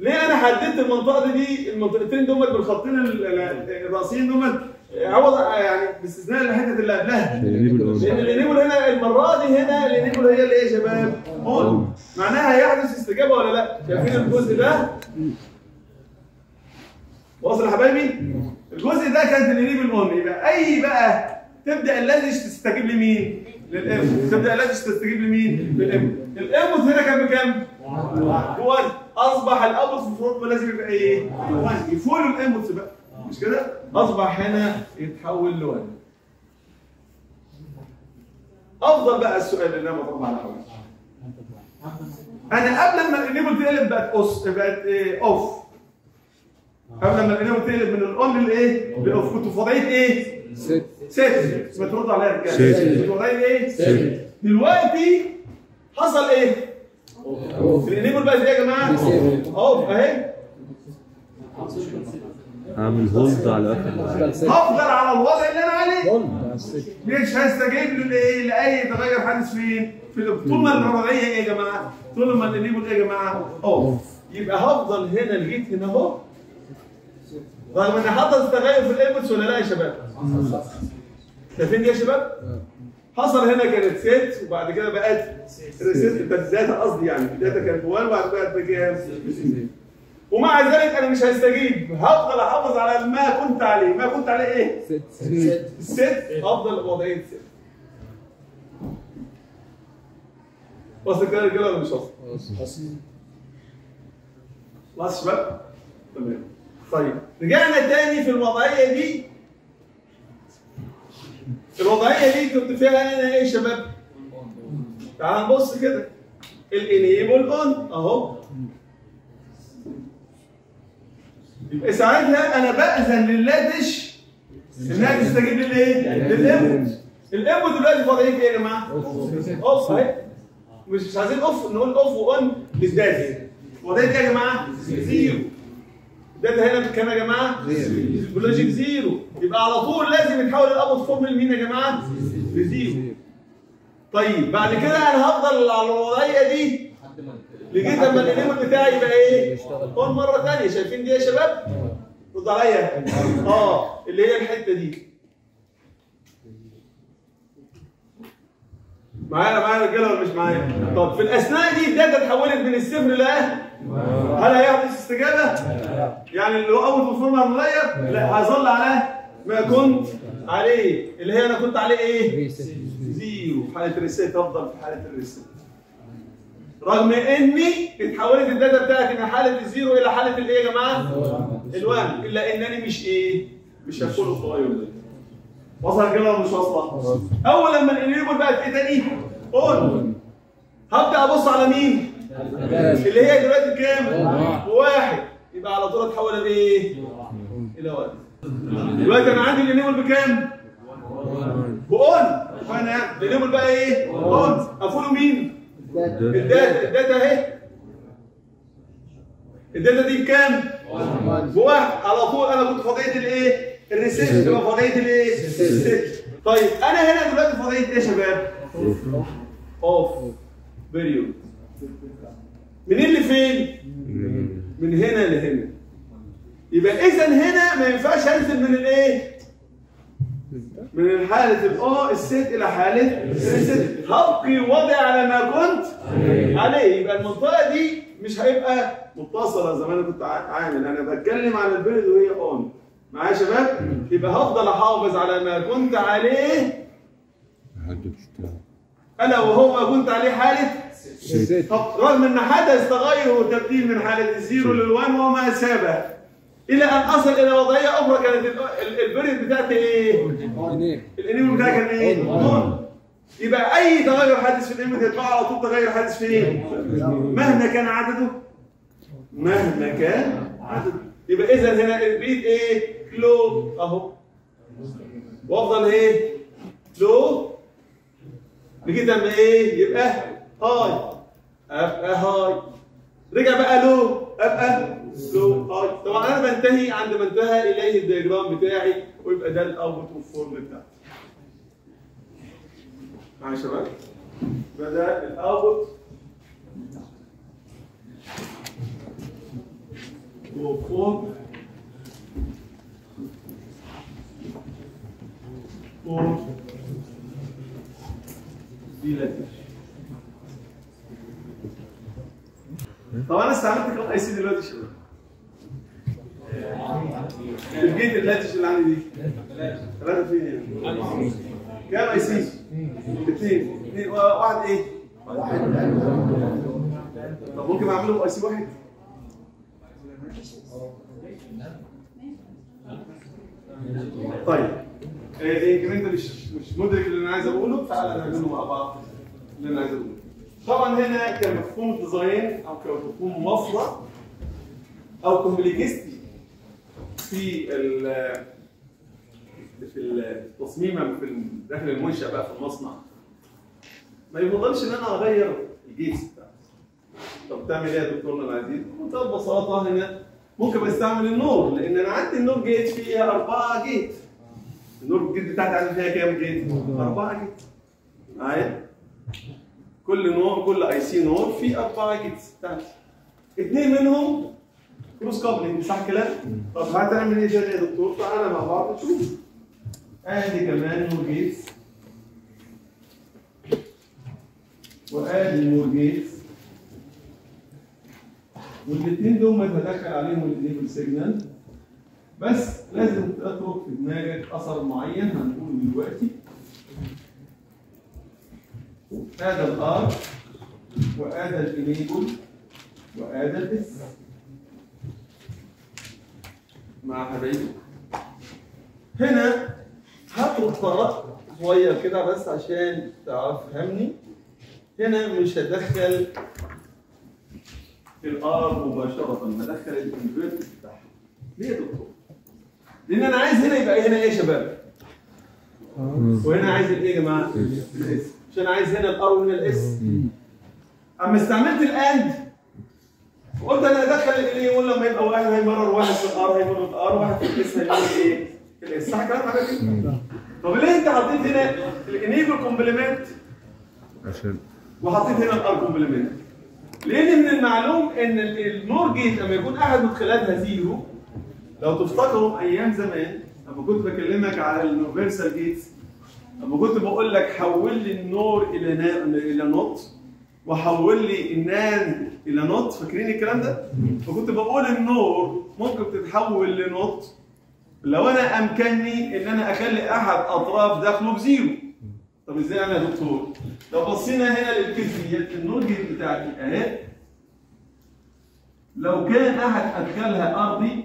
S1: ليه أنا حددت المنطقة دي؟ المنطقتين دول بالخطين ال- ال- الرئيسيين دول عوض يعني باستثناء الحته اللي قبلها
S3: لأن
S1: ال enable هنا المرة دي هنا ال enable هي اللي إيه يا شباب؟ on معناها هيحدث استجابة ولا لا؟ شايفين الجزء ده؟ واصل يا حبايبي؟ الجزء ده كانت ال enable on يبقى أي بقى تبدأ ال latch تستجيب لمين؟ لل input تبدأ ال latch تستجيب لمين؟ لل input ال input هنا كان بكام؟ 1 أصبح ال output في لازم يبقى إيه؟ 1 ي follow ال input بقى مش كده؟ أصبح هنا يتحول ل 1 أفضل بقى السؤال اللي أنا بطلع على حوالي أنا قبل ما ال enable تقلب بقت أوس بقت إيه؟ off قبل ما ال enable تقلب من ال on للإيه؟ لل off كنت في وضعية إيه؟
S2: set
S1: set ما ترد عليا يا رجاله
S3: set.
S1: في وضعية إيه؟
S2: set.
S1: دلوقتي حصل إيه؟ ال enable بقى إزاي يا جماعة؟ off أهي
S3: هعمل hold على آخر
S1: هفضل على الوضع اللي أنا عليه. مش هستجيب لايه لاي تغير حادث فين في طول ما الوضعية إيه يا جماعة؟ طول ما ال enable إيه يا جماعة؟ off يبقى هفضل هنا لغايه هنا أهو. رغم إن حصل تغير في ال inputs ولا لا يا شباب؟ شايفين دي يا شباب؟ حصل هنا كانت set وبعد كده بقت reset ال data قصدي يعني. ال data كانت 1 وبعد كده بقت بكام؟ ومع ذلك أنا مش هستجيب. هفضل أحافظ على ما كنت عليه. ما كنت عليه إيه؟ ال set أفضل وضعيه ال set وصل كده رجاله ولا مش وصل؟ خلاص يا شباب؟ تمام. طيب. رجعنا تاني في الوضعية دي. الوضعية دي كنت فيها أنا إيه يا شباب؟ تعال نبص كده. الإنيبل أون. أهو. يبقى ساعتها أنا بأذن للاتش انها تستجيب للايه؟ للإنبوت ال input دلوقتي في وضعيه إيه يا جماعة؟ off أهي مش مش عايزين off نقول off و on لل data وضعيه إيه يا جماعة؟ zero ال data هنا بكام يا جماعة؟ ب logic zero يبقى على طول لازم يتحول ال output waveform لمين يا جماعة؟ ل zero طيب بعد كده أنا هفضل على الوضعية دي لغايه اما ال enable بتاعي يبقى إيه؟ on مرة ثانية شايفين دي يا شباب؟ رد عليا آه اللي هي الحتة دي معايا معايا رجاله ولا مش معايا؟ طب في الأثناء دي ال data اتحولت من الصفر ل هل هيحدث استجابة؟ يعني اللي هو أول مفهوم هنغير؟ لا هيظل على ما كنت عليه اللي هي أنا كنت عليه إيه؟ zero في حالة ال reset أفضل في حالة ال reset رغم إني اتحولت ال data بتاعتي من حالة ال zero إلى حالة الايه يا جماعة؟ ال one إلا إنني مش إيه؟ مش التغير ده وصل كده ولا مش واصلة؟ أول لما ال enable بقت إيه تاني؟ on هبدأ أبص على مين؟ اللي هي دلوقتي بكام؟ بواحد يبقى على طول أتحول لايه؟ إلى واحد دلوقتي أنا عندي ال enable بكام؟ ب on فانا ال enable بقى إيه؟ on أفولو مين؟ ال data ال data اهي الداتا دي بكام؟ بواحد على طول أنا كنت فضيت الايه؟ الريسيت تبقى فضيت الايه؟ طيب أنا هنا دلوقتي فضيت إيه يا شباب؟ اوف بيريود منين لفين؟ من هنا لهنا يبقى اذا هنا ما ينفعش انزل من الإيه؟ من حالة الأو الست إلى حالة الست. هبقي وضع على ما كنت عليه. يبقى المنطقة دي مش هيبقى متصلة زي ما أنا كنت عا- عامل. أنا بتكلم على البلد وهي أون معايا يا شباب؟ يبقى هفضل أحافظ على ما كنت عليه. أنا وهو ما كنت عليه حالة رغم إن حدث تغير وتبديل من حالة الزيرو للوان وما شابه إلى أن أصل إلى وضعية أخرى كانت ال- ال- البريد بتاعتي إيه؟ الانيمو بتاعي كان إيه؟ نون يبقى أي تغير حادث في الانيمو يتبع على طول تغير حادث في إيه؟ مهما كان عدده مهما كان عدده يبقى اذا هنا البيت إيه؟ لو أهو وأفضل إيه؟ لو لقيت اما إيه يبقى هاي أبقى هاي رجع بقى لو أبقى هاي طبعا أنا بنتهي عند ما انتهى إليه الدياجرام بتاعي ويبقى ده الاوت اوف فورم بتاعي. معايا يا شباب؟ يبقى ده ال output waveform for D latch طب أنا استعملت كام IC دلوقتي يا شباب؟ ال gate ال latch اللي عندي دي ثلاثة فين يعني؟ كام IC؟ اثنين اثنين واحد إيه؟ طب ممكن أعمله IC واحد؟ طيب إيه يمكن أنت مش مش مدرك اللي أنا عايز أقوله تعالى نعمله مع بعض اللي أنا عايز أقوله طبعا هنا كمفهوم design أو كمفهوم مفرع أو complexity في ال في التصميم في داخل المنشأ بقى في المصنع ما يفضلش إن أنا أغير ال gates بتاعتي طب تعمل إيه يا دكتور العزيز؟ بمنتهى البساطة هنا ممكن بستعمل ال NOR لأن أنا عندي ال NOR gate فيها أربعة gate ال NOR ال gate بتاعتي عندي فيها كام gate؟ أربعة gate معايا؟ كل NOR كل IC NOR فيه أربعة gates بتاعتي اثنين منهم cross coupling صح الكلام؟ طب هتعمل إيه تاني يا دكتور؟ تعالى مع بعض نشوف ادي كمان NOR gates وادي NOR gates والاثنين دول بتدخل عليهم ال enable signal بس لازم تترك في دماغك أثر معين هنقوله دلوقتي هذا ال R وهذا ال enable وهذا ال S مع حبايبي هنا هترك ترك صغير كده بس عشان تعرف تفهمني هنا مش هدخل ال R مباشرة هدخل ال invert بتاعها ليه يا دكتور؟ لأن أنا عايز هنا يبقى هنا إيه يا شباب؟ وهنا عايز الايه يا جماعة؟ ال S عشان عايز هنا ال R وهنا ال S أما استعملت ال AND قلت أنا ادخل الايه يقول لما يبقى واحد هيمرر واحد في ال R هيمرر ال R واحد في ال S هيمرر إيه؟ في ال S صح كلام حاجة كده؟ طب ليه أنت حطيت هنا ال enable complement
S3: عشان
S1: وحطيت هنا ال R complement؟ لأن من المعلوم إن ال- NOR gate لما يكون أحد مدخلاتها zero لو تفتكروا أيام زمان لما كنت بكلمك على ال universal gates لما كنت بقول لك حول لي ال NOR إلى. إلى NOT وحول لي ال NAND إلى NOT فاكرين الكلام ده؟ فكنت بقول ال NOR ممكن تتحول ل NOT لو أنا أمكنني إن أنا أخلي أحد أطراف داخله بزيرو طب إزاي أنا يا دكتور؟ لو بصينا هنا للكيفية ال NOR بتاعتي أهي لو كان أحد أدخلها أرضي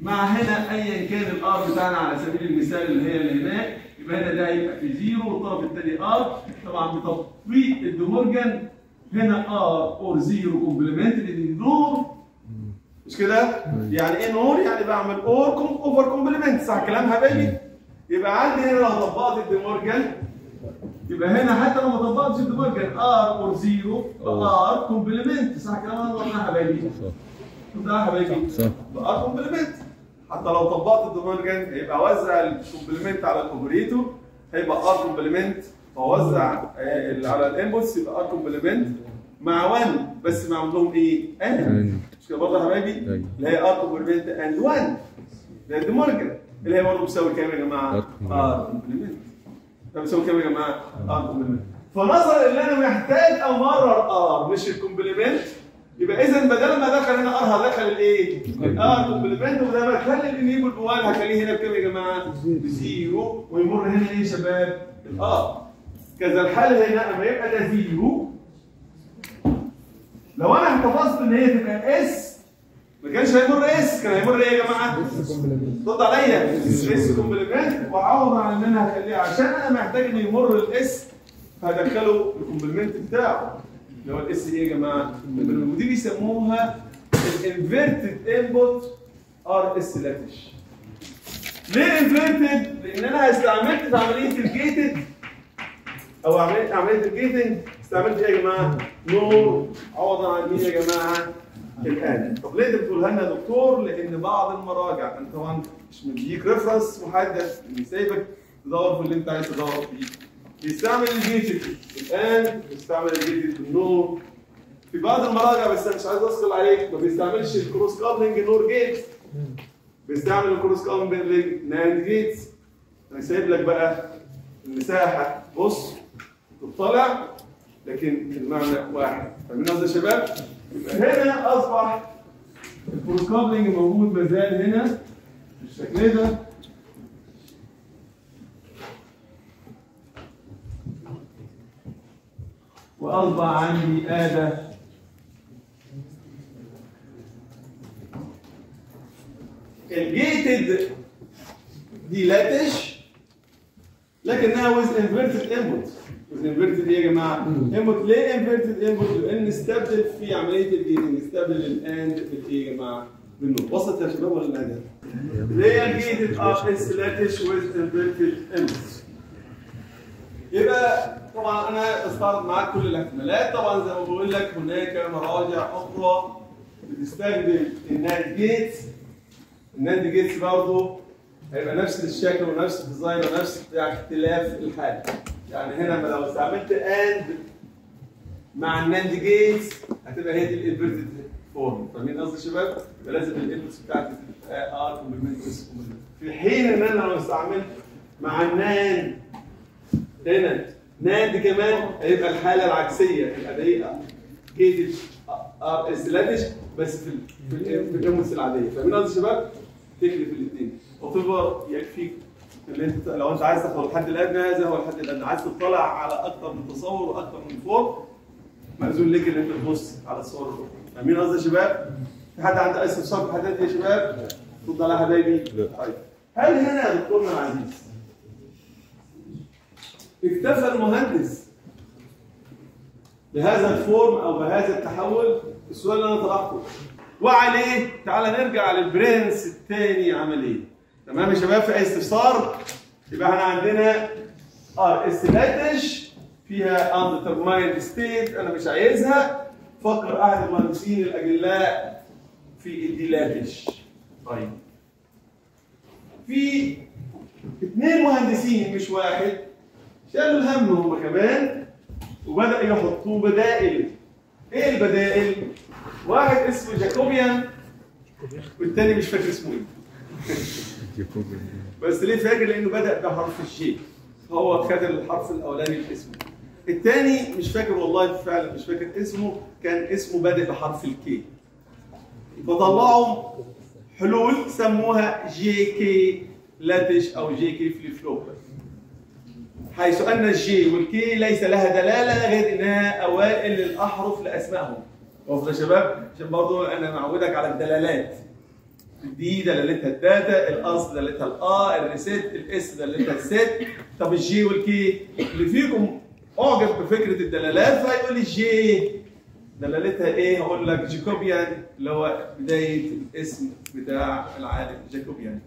S1: مع هنا ايا كان ال R بتاعنا على سبيل المثال اللي هي اللي هناك يبقى هنا ده هيبقى في zero والطرف الثاني R طبعا بتطبيق ال De Morgan هنا R or zero complement لل NOR مش كده؟ يعني إيه NOR؟ يعني بعمل OR over complement صح الكلام حبايبي؟ يبقى عندي هنا لو طبقت ال De Morgan يبقى هنا حتى لو ما طبقتش ال De Morgan R or zero R complement صح الكلام انا قلنا حبايبي؟
S3: صح.
S1: يا حبايبي
S3: صح.
S1: بقى complement حتى لو طبقت ال De Morgan هيبقى وزع ال complement على ال operator هيبقى R complement ووزع آه، على ال inputs يبقى R complement مع 1 بس معمول لهم إيه؟ AND مش كده برضه يا حبايبي؟
S3: أيوة.
S1: اللي هي R complement AND 1 ده ال De Morgan اللي هي برضه بتساوي كام يا جماعة؟
S3: R complement
S1: ده بتساوي كام يا جماعة؟ R complement فنظرا ان أنا محتاج أمرر R مش ال complement يبقى اذا بدل ما R هدخل الايه؟ ال R complement وده اخلي ال enable ب 1 هخليه هنا بكام يا جماعة؟ ب zero ويمر هنا إيه يا شباب؟ ال R كذا الحال هنا أما يبقى ده zero لو أنا احتفظت إن هي تبقى S ما كانش هيمر S كان هيمر إيه يا جماعة؟ رد عليا S complement وأعوض عن إن أنا هخليه عشان أنا محتاج ان يمر ال S هدخله ال complement بتاعه اللي هو ال S إيه يا جماعة؟ ودي بيسموها ال inverted input RS latch ليه inverted؟ لأن أنا استعملت في عملية ال gated أو عمليه عملية ال gating استعملت إيه يا جماعة؟ NOR عوضا عن مين يا جماعة؟ ال AND طب ليه انت بتقولها لنا يا دكتور؟ لأن بعض المراجع أنت طبعا مش مديك reference محدد سايبك تدور في اللي أنت عايز تدور فيه بيستعمل ال gated ال AND بيستعمل ال gated بال NOR في بعض المراجع بس مش عايز أثقل عليك ما بيستعملش ال cross coupling NOR gates. بيستعمل ال cross coupling NAND gates. أنا سايب لك بقى المساحة. بص تطلع لكن المعنى واحد. فاهمين قصدي يا شباب؟ يبقى هنا أصبح ال cross coupling موجود مازال هنا بالشكل ده. وأصبح عندي اداه ال gated D latch لكنها with inverted input with inverted إيه يا جماعة؟ input ليه inverted input؟ لأن نستبدل في عملية ال gating نستبدل ال AND بالايه يا جماعة؟ بال NOR وصلت يا شباب ولا لا؟ هي ال gated RS latch with inverted input يبقى طبعا أنا أستعرض معاك كل الاحتمالات طبعا زي ما بقول لك هناك مراجع أخرى بتستخدم ال NAND gates ال NAND gates برضه هيبقى نفس الشكل ونفس ال design ونفس اختلاف الحال. يعني هنا لو استعملت AND مع ال NAND gates هتبقى هي دي ال inverted form فاهمين قصدي يا شباب؟ يبقى لازم ال inputs بتاعتي تبقى R complement S complement في حين إن أنا لو استعملت مع النان هنا ناد كمان هيبقى الحالة العكسية. يبقى دي gated RS latch بس في ال في ال في الاموس العادية. فاهمين قصدي يا شباب؟ تكلف الاثنين وتبقى يكفيك ان انت لو انت عايز تاخد الحد الادنى هذا هو الحد الادنى عايز تطلع على أكثر من تصور وأكثر من form مأذون لك إن أنت تبص على الصور الأخرى. فاهمين قصدي يا شباب؟ في حد عنده أي استفسار في حاجات يا شباب؟ اتفضل يا حبايبي. طيب هل هنا يا دكتورنا العزيز اكتفى المهندس بهذا الفورم أو بهذا التحول السؤال اللي أنا طرحته وعليه. تعالى نرجع للبرنس الثاني عمل إيه تمام يا شباب؟ في أي استفسار؟ يبقى إحنا عندنا RS latch فيها undetermined state أنا مش عايزها. فكر أحد المهندسين الأجلاء في ال D latch طيب. في اثنين مهندسين مش واحد. شالوا الهم هم كمان وبدأوا يحطوا بدائل. إيه البدائل؟ واحد اسمه جاكوبيان والتاني مش فاكر اسمه إيه. بس ليه فاكر؟ لأنه بدأ بحرف ال J هو خد الحرف الأولاني في اسمه التاني مش فاكر والله فعلا مش فاكر اسمه. كان اسمه بادئ بحرف ال K فطلعوا حلول سموها JK latch أو JK flip flop حيث أن ال J وال K ليس لها دلالة غير إنها أوائل الاحرف لأسمائهم. واضح يا شباب عشان برضه أنا معودك على الدلالات. D دلالتها ال data الاصل دلالتها الاه ال reset ال S دلالتها ال set طب ال J وال K اللي فيكم أعجب بفكرة الدلالات فهيقول لي ال J دلالتها إيه؟ هقول لك جاكوبيان اللي هو بداية الاسم بتاع العالم جاكوبيان.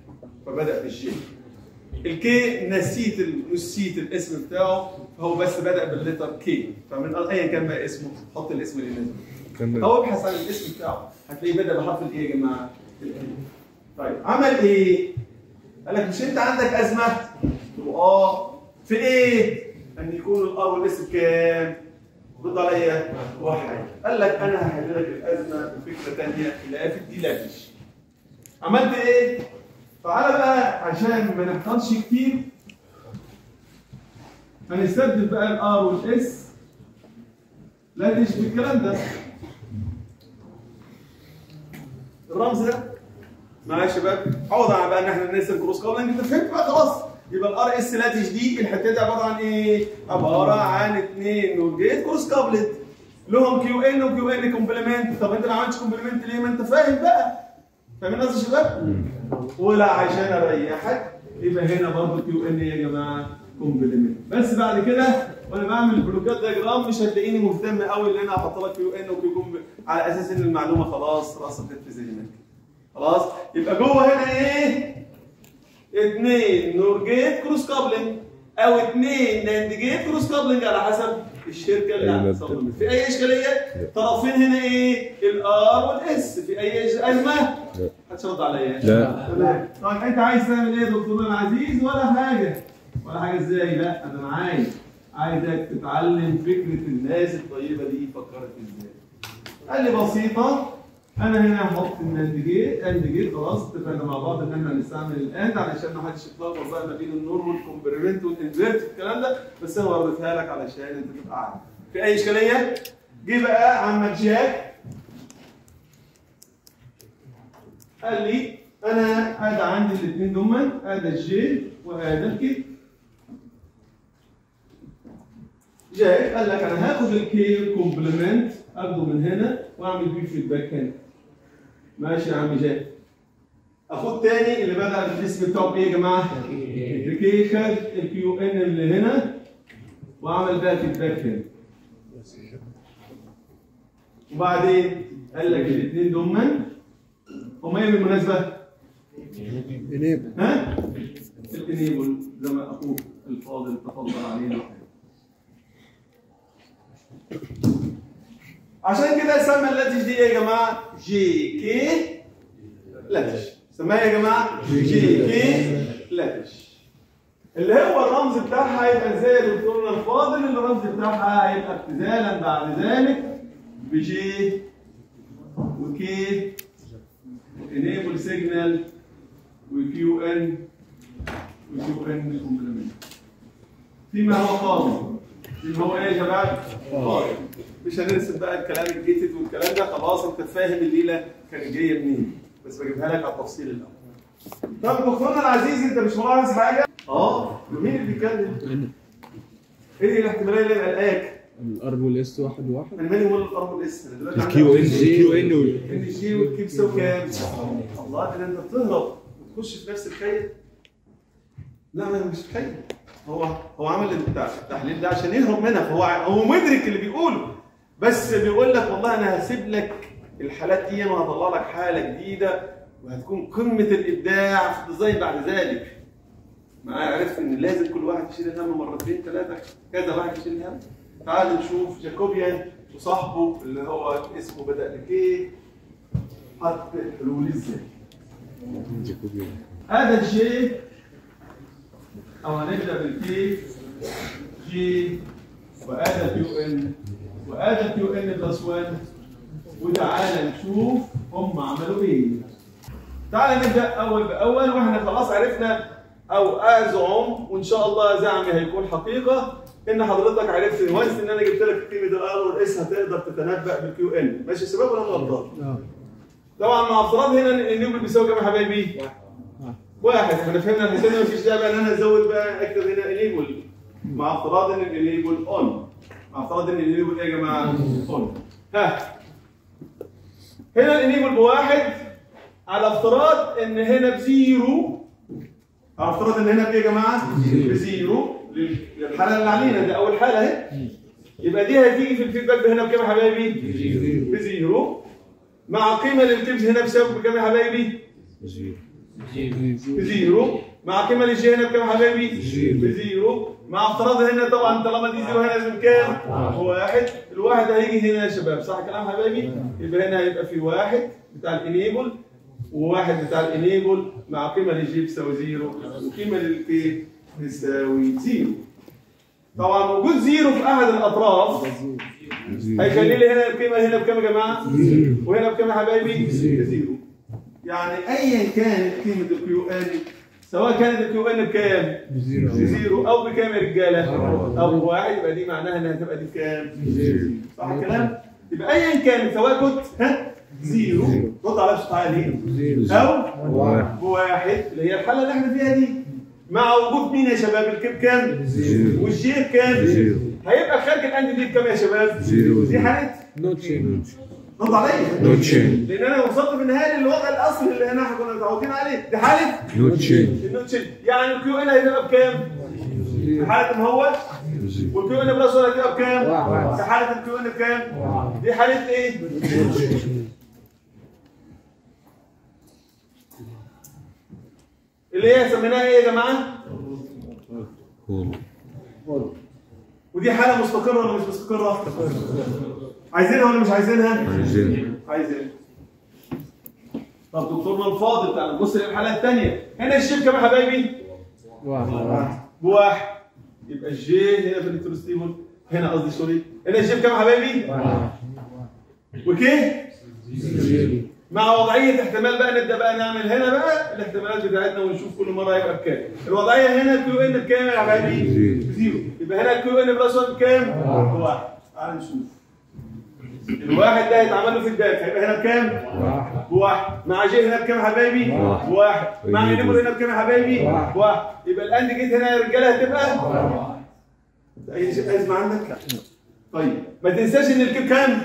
S1: فبدأ بال J. ال K نسيت نسيت الاسم بتاعه فهو بس بدأ بال letter K فمن ايا كان ما اسمه حط الاسم اللي أو ابحث عن الاسم بتاعه هتلاقيه بدأ بحرف الايه يا جماعة؟ طيب عمل إيه؟ قال لك مش أنت عندك أزمة؟ آه في إيه؟ ان يكون ال R وال S بكام؟ رد عليا واحد قال لك أنا هحل لك الأزمة بفكرة ثانية لا في ال D latch عملت إيه؟ تعالى بقى عشان ما نحصلش كتير هنستبدل بقى ال R وال S latch بالكلام ده الرمز ده معايا يا شباب؟ عوض عن بقى إن إحنا نرسم cross coupling أنت فهمت بقى خلاص. يبقى ال RS latch دي الحتة دي عبارة عن إيه؟ عبارة عن اثنين NOR gate cross coupling لهم Qn و Qn complement طب أنت ما عملتش complement ليه؟ ما أنت فاهم بقى. فاهمين قصدي يا شباب؟ ولا عشان أريحك. يبقى هنا برضه Qn يا جماعة complement بس بعد كده وأنا بعمل ال block diagram مش هتلاقيني مهتم قوي إن أنا أحط لك Qn و Q comp على أساس إن المعلومة خلاص رصدت في ذهنك. خلاص؟ يبقى جوه هنا إيه؟ اثنين NOR gate cross coupling أو اثنين NAND gate cross coupling على حسب الشركة اللي
S3: أيوة.
S1: هتصمم. في أي إشكالية؟ طرفين هنا إيه؟ ال R وال S. في أي ازمه؟ هترد عليا.
S3: لا.
S1: تمام. طيب أنت عايز تعمل إيه يا دكتور؟ العزيز ولا حاجة. ولا حاجة إزاي؟ لا أنا معاك عايزك تتعلم فكرة الناس الطيبة دي فكرت إزاي؟ قال لي بسيطة أنا هنا هحط ال NAND gate AND gate خلاص اتفقنا مع بعض إن إحنا هنستعمل ال AND علشان ما حدش يتلخبط بقى ما بين ال NOR وال complement وال invert الكلام ده بس أنا وريتها لك علشان أنت تبقى عارف في أي إشكالية؟ جه بقى عمك جاك. قال لي أنا ادي عندي الاثنين دول ادي ال J وادي ال K جاي قال لك أنا هاخد ال K complement أخده من هنا وأعمل بيه feedback هنا. ماشي يا عم جاي. اخد تاني اللي بدأ الاسم بتاعه بايه يا جماعة؟ ال K خد ال Qn اللي هنا وأعمل بقى feedback هنا. وبعدين قال لك الاثنين دول هما إيه بالمناسبة؟ ها؟ ال enable زي ما أخوك الفاضل تفضل علينا. عشان كده سمى ال latch دي إيه يا جماعة؟ JK latch سماها إيه يا جماعة؟ J K latch اللي هو الرمز بتاعها هيبقى زي دكتورنا الفاضل الرمز بتاعها هيبقى ابتداء بعد ذلك ب J و K enable signal و Qn و Qn complement فيما هو قادم فيما هو إيه يا شباب؟ قادم مش هنرسم بقى الكلام ال gated والكلام ده خلاص أنت فاهم الليلة كانت جاية منين بس بجيبها لك على التفصيل الأول طب دكتورنا العزيز أنت مش ملاحظ حاجة؟ آه مين اللي بيتكلم؟ إيه الاحتمالية اللي قلقاك؟
S3: ال R وال S واحد وواحد
S1: أنا مالي ولا ال R وال S أنا دلوقتي
S3: ال Qn ال Qn
S1: J وال K بيساوي كام؟ الله ده أنت بتهرب وتخش في نفس الخيل لا ما مش خيل هو هو عمل التحليل ده عشان يهرب منها فهو هو مدرك اللي بيقوله بس بيقول لك والله أنا هسيب لك الحالات دي وهطلع لك حالة جديدة وهتكون قمة الإبداع في ال design بعد ذلك. معايا عرفت إن لازم كل واحد يشيل الهم مرتين ثلاثة كذا واحد يشيل الهم. تعال نشوف جاكوبيان وصاحبه اللي هو اسمه بدأ ب K حط الحلول إزاي؟ هذا الشيء أو هنبدأ بال K J وهذا Qn وهذا Qn plus 1 وتعالى نشوف هم عملوا إيه. تعالى نبدأ أول بأول. وإحنا خلاص عرفنا أو ازعم وإن شاء الله زعمي هيكون حقيقة. إن حضرتك عرفت once إن أنا جبت لك قيمه ال R وال S هتقدر تتنبأ بال Qn ماشي يا شباب ولا أنا غلطان؟ طبعا مع افتراض هنا ان ال enable بيساوي كام يا حبايبي؟ واحد إحنا فهمنا الحسين ما فيش داعي إن أنا أزود بقى اكتب هنا enable مع افتراض إن ال enable on مع افتراض إن ال enable إيه يا جماعة؟ on ها. هنا ال enable بواحد. على افتراض إن هنا ب zero. على افتراض إن هنا بإيه يا جماعة؟ ب zero. لل- للحالة اللي علينا دي أول حالة أهي. يبقى دي هتيجي في ال feedback هنا بكام يا حبايبي؟ ب zero. مع قيمة لل K هنا بسبب بكام يا حبايبي؟ ب zero. مع قيمه لل J هنا بكام يا حبايبي؟ ب zero مع افتراض هنا طبعا طالما دي zero هنا لازم كام؟ واحد. الواحد هيجي هنا يا شباب. صح كلام حبايبي؟ يبقى هنا هيبقى في واحد بتاع ال enable وواحد بتاع ال enable مع قيمه لل J بتساوي zero. وقيمه لل K بتساوي zero. طبعا وجود zero في أحد الأطراف هيخلي لي هنا القيمه هنا بكام يا جماعة؟ وهنا بكام يا حبايبي؟ ب zero يعني ايا كانت قيمة ال Qn سواء كانت ال Qn بكام؟ ب zero. أو بكام يا رجالة؟ أو بواحد يبقى دي معناها إنها هتبقى دي بكام؟ zero صح الكلام؟ يبقى ايا كانت سواء كنت ها؟ zero. رد على بصوت عالي أو بواحد اللي هي الحاله اللي إحنا فيها دي. مع وجود مين يا شباب؟ ال K بكام؟ والجي بكام؟ هيبقى خارج ال AND دي بكام يا شباب؟
S3: zero.
S1: دي حاله
S3: no change
S1: رد عليا
S3: no change
S1: لأن أنا وصلت في النهايه للوضع الأصلي اللي إحنا كنا متعودين عليه دي حالة
S3: no change
S1: ال no change يعني ال Qn هيبقى بكام؟ في حالة ما هو وال Qn plus 1 هتبقى بكام؟ في حالة ال Qn بكام؟ دي حالة إيه؟ اللي هي سميناها إيه يا جماعة؟ ودي حالة مستقرة ولا مش مستقرة؟ عايزينها ولا مش عايزينها؟
S3: عايزين
S1: عايزين طب دكتورنا الفاضل تعالى نبص للحاله الثانية هنا الشيب كام يا حبايبي؟ بواحد يبقى الجي هنا في الالكتروستيبل هنا قصدي سوري. هنا الجيب كام يا حبايبي؟ وكي؟ مع وضعية احتمال بقى نبدأ بقى نعمل هنا بقى الاحتمالات بتاعتنا ونشوف كل مرة هيبقى بكام. الوضعية هنا Qn بكام يا حبايبي؟ ب zero يبقى هنا Qn plus 1 بكام؟ بواحد تعال نشوف. الواحد ده هيتعمل له feedback هيبقى هنا بكام؟ بواحد مع J هنا بكام يا حبايبي؟
S3: واحد.
S1: بواحد مع enable هنا بكام يا حبايبي؟ بواحد يبقى ال AND gate هنا يا رجاله هتبقى أي شيء ازمه عندك؟ طيب ما تنساش إن ال K بكام؟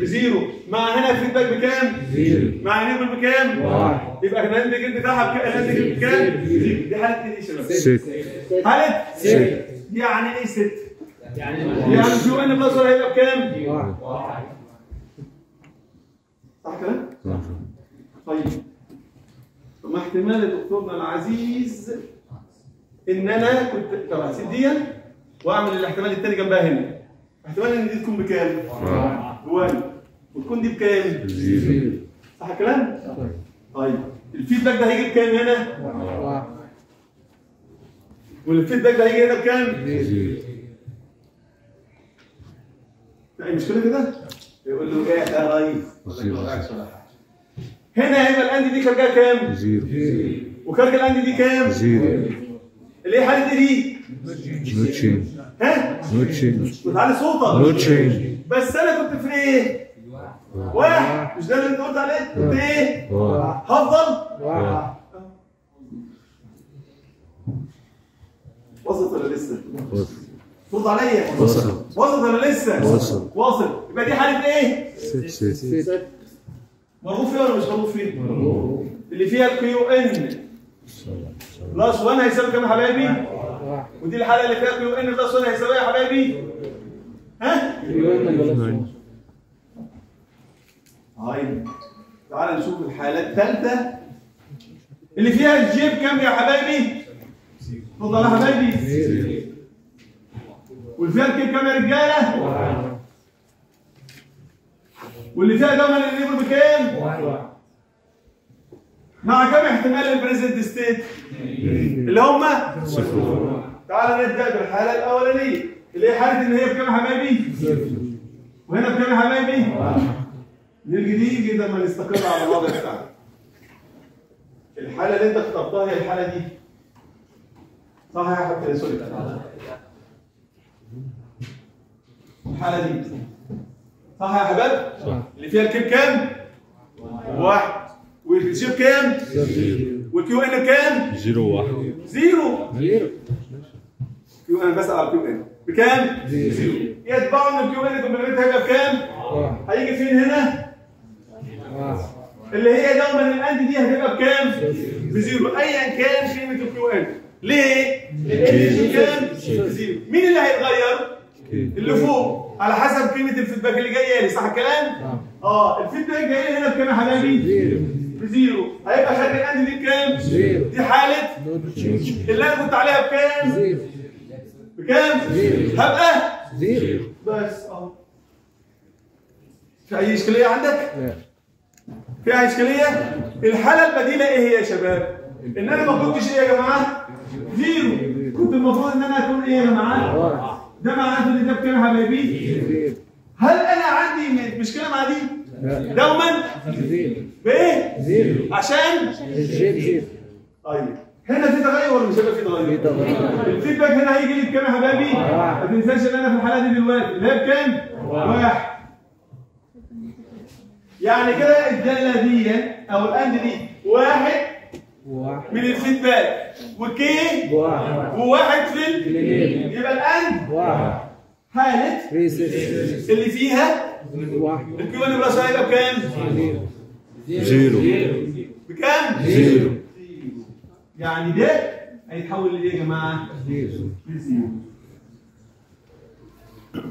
S1: ب zero مع هنا ال feedback بكام؟ مع enable بكام؟ يبقى ال AND gate بتاعها بكام؟ ال AND gate بكام؟ zero دي حالة إيه يا شباب؟
S3: set
S1: حالة يعني إيه set؟ يعني Qn plus هيبقى بكام؟ صح كده؟ طيب طب ما احتمال يا دكتورنا العزيز إن أنا كنت طب هسيب دي وأعمل الاحتمال الثاني جنبها هنا احتمال إن دي تكون بكام؟ بواحد وتكون دي بكام؟ صح الكلام؟ طيب ال feedback ده هيجي بكام هنا؟ وال feedback ده هيجي هنا بكام؟ اي مشكله كده؟ يقول له إيه يا ريس هنا هيبقى ال AND دي خارجها كام؟
S3: zero
S1: وخارج ال AND دي كام؟
S3: zero
S1: اللي هي حالة دي
S3: no change
S1: ها؟
S3: no change
S1: وتعالي
S3: no
S1: صوتك.
S3: change
S1: بس أنا كنت في إيه؟ واحد. مش ده اللي أنت قلت عليه؟ كنت إيه؟
S3: واحد.
S1: هفضل.
S3: واحد.
S1: وصلت ولا لسه؟
S3: وصل
S1: رد عليا.
S3: وصل.
S1: وصلت ولا لسه؟
S3: وصل.
S1: واصل. يبقى دي حالة إيه؟
S3: set set.
S1: مرغوب فيها ولا مش مرغوب فيها اللي فيها ال Qn plus 1 هيساوي كام يا حبايبي؟ ودي الحالة اللي فيها Qn plus 1 هيساوي يا حبايبي؟ ها؟ طيب. تعال نشوف الحالة الثالثة. اللي فيها ال J بكام يا حبايبي؟ اتفضل يا حبايبي. واللي فيها ال K بكام يا رجالة؟ واللي فيها دوما ال enable بكام؟ مع كام احتمال ال present state؟ اللي هم؟ تعال نبدأ بالحالة الأولانية. اللي هي حالة إن هي بكام يا حبايبي؟ وهنا بكام يا حبايبي؟ نيجي دي كده ما نستقر على الوضع بتاعنا. الحالة اللي أنت اخترتها هي الحالة دي. صح يا حبيبي؟ sorry. الحالة دي. صح يا حباب اللي فيها ال K بكام؟ واحد. وال J بكام؟ وال Qn كام؟
S3: zero واحد.
S1: zero. Qn بسأل على Qn. بكام؟ zero. يتبعوا ان ال Qn complement هيبقى بكام؟ هيجي فين هنا؟ اللي هي دوما ال AND دي هتبقى بكام؟ ب zero. ايا كان قيمة ال Qn. ليه؟ لأن مين اللي هيتغير؟ اللي فوق على حسب قيمة ال feedback اللي جاية لي صح الكلام؟ آه ال feedback جاي لي هنا بكام يا حبايبي؟ ب zero هيبقى خارج ال AND دي بكام؟ دي حالة اللي أنا كنت عليها بكام؟ بكام؟ هبقى بس آه في أي إشكالية عندك؟ في أي إشكالية؟ الحالة البديلة إيه هي يا شباب؟ إن أنا ما كنتش إيه يا جماعة؟ zero كنت المفروض ان أنا اكون إيه يا جماعة؟ ده معناته ان ده بكام يا حبايبي؟ هل أنا عندي مشكله مع دي؟ دوما بايه؟ عشان طيب هنا في تغير ولا مش هيبقى في تغير؟ ال feedback هنا هيجي لي بكام يا حبايبي؟ ما تنساش ان أنا في الحاله دي دلوقتي اللي هي بكام؟ واحد يعني كده الداله دي أو ال AND دي واحد من ال feedback. وكي؟ وواحد في ال... يبقى ال AND حاله اللي فيها؟ ال Qn plus هيبقى بكام؟
S3: zero.
S1: بكام؟
S3: zero.
S1: يعني ده هيتحول لإيه يا جماعة؟ ل zero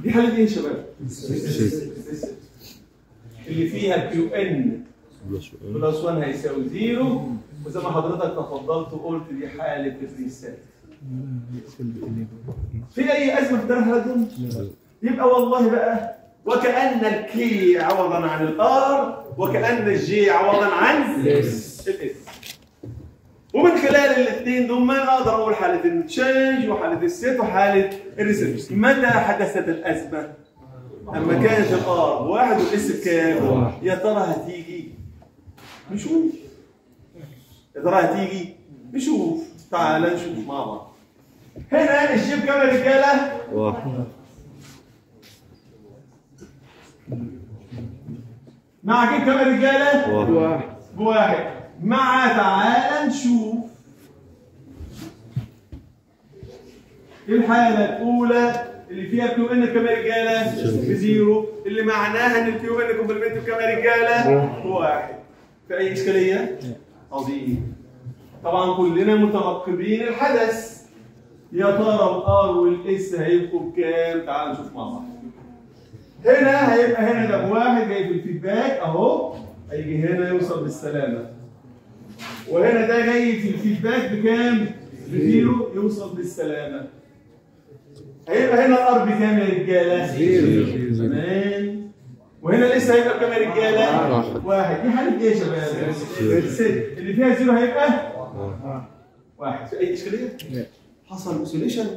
S1: دي حالة إيه يا شباب؟ اللي فيها ال Qn plus 1 هيساوي zero. وزي ما حضرتك تفضلت وقلت دي حالة ال reset في أي أزمة في حالات دول؟ يبقى والله بقى وكأن ال K عوضا عن ال R وكأن ال J عوضا عن ال S ومن خلال الاثنين دول ما أقدر أقول حالة ال change وحالة ال set وحالة الريسيت متى حدثت الأزمة؟ اما كانت الآر بواحد والإس بكام؟ يا ترى هتيجي؟ نشوف يا ترى هتيجي؟ نشوف تعال نشوف مع بعض هنا الجيب كام يا رجاله؟
S3: واحد
S1: مع كام يا رجاله؟
S3: واحد
S1: بواحد مع تعال نشوف الحالة الأولى اللي فيها Qn يا رجالة؟ بزيرو اللي معناها إن ال Qn complement بكام يا رجالة؟ بواحد في أي إشكالية؟ عظيم طبعا كلنا مترقبين الحدث يا ترى ال R وال S هيبقوا بكام؟ تعال نشوف مع بعض هنا هيبقى هنا ده بواحد جاي في ال feedback أهو هيجي هنا يوصل بالسلامة وهنا ده جاي في ال feedback بكام؟ بزيرو يوصل بالسلامة هيبقى هنا ال R بكام يا رجالة؟
S3: زيرو.
S1: تمام وهنا لسه هيبقى بكام يا رجاله؟
S3: واحد.
S1: واحد دي حالة إيه يا شباب؟ اللي فيها زيرو هيبقى واحد في أي إشكالية؟ حصل oscillation؟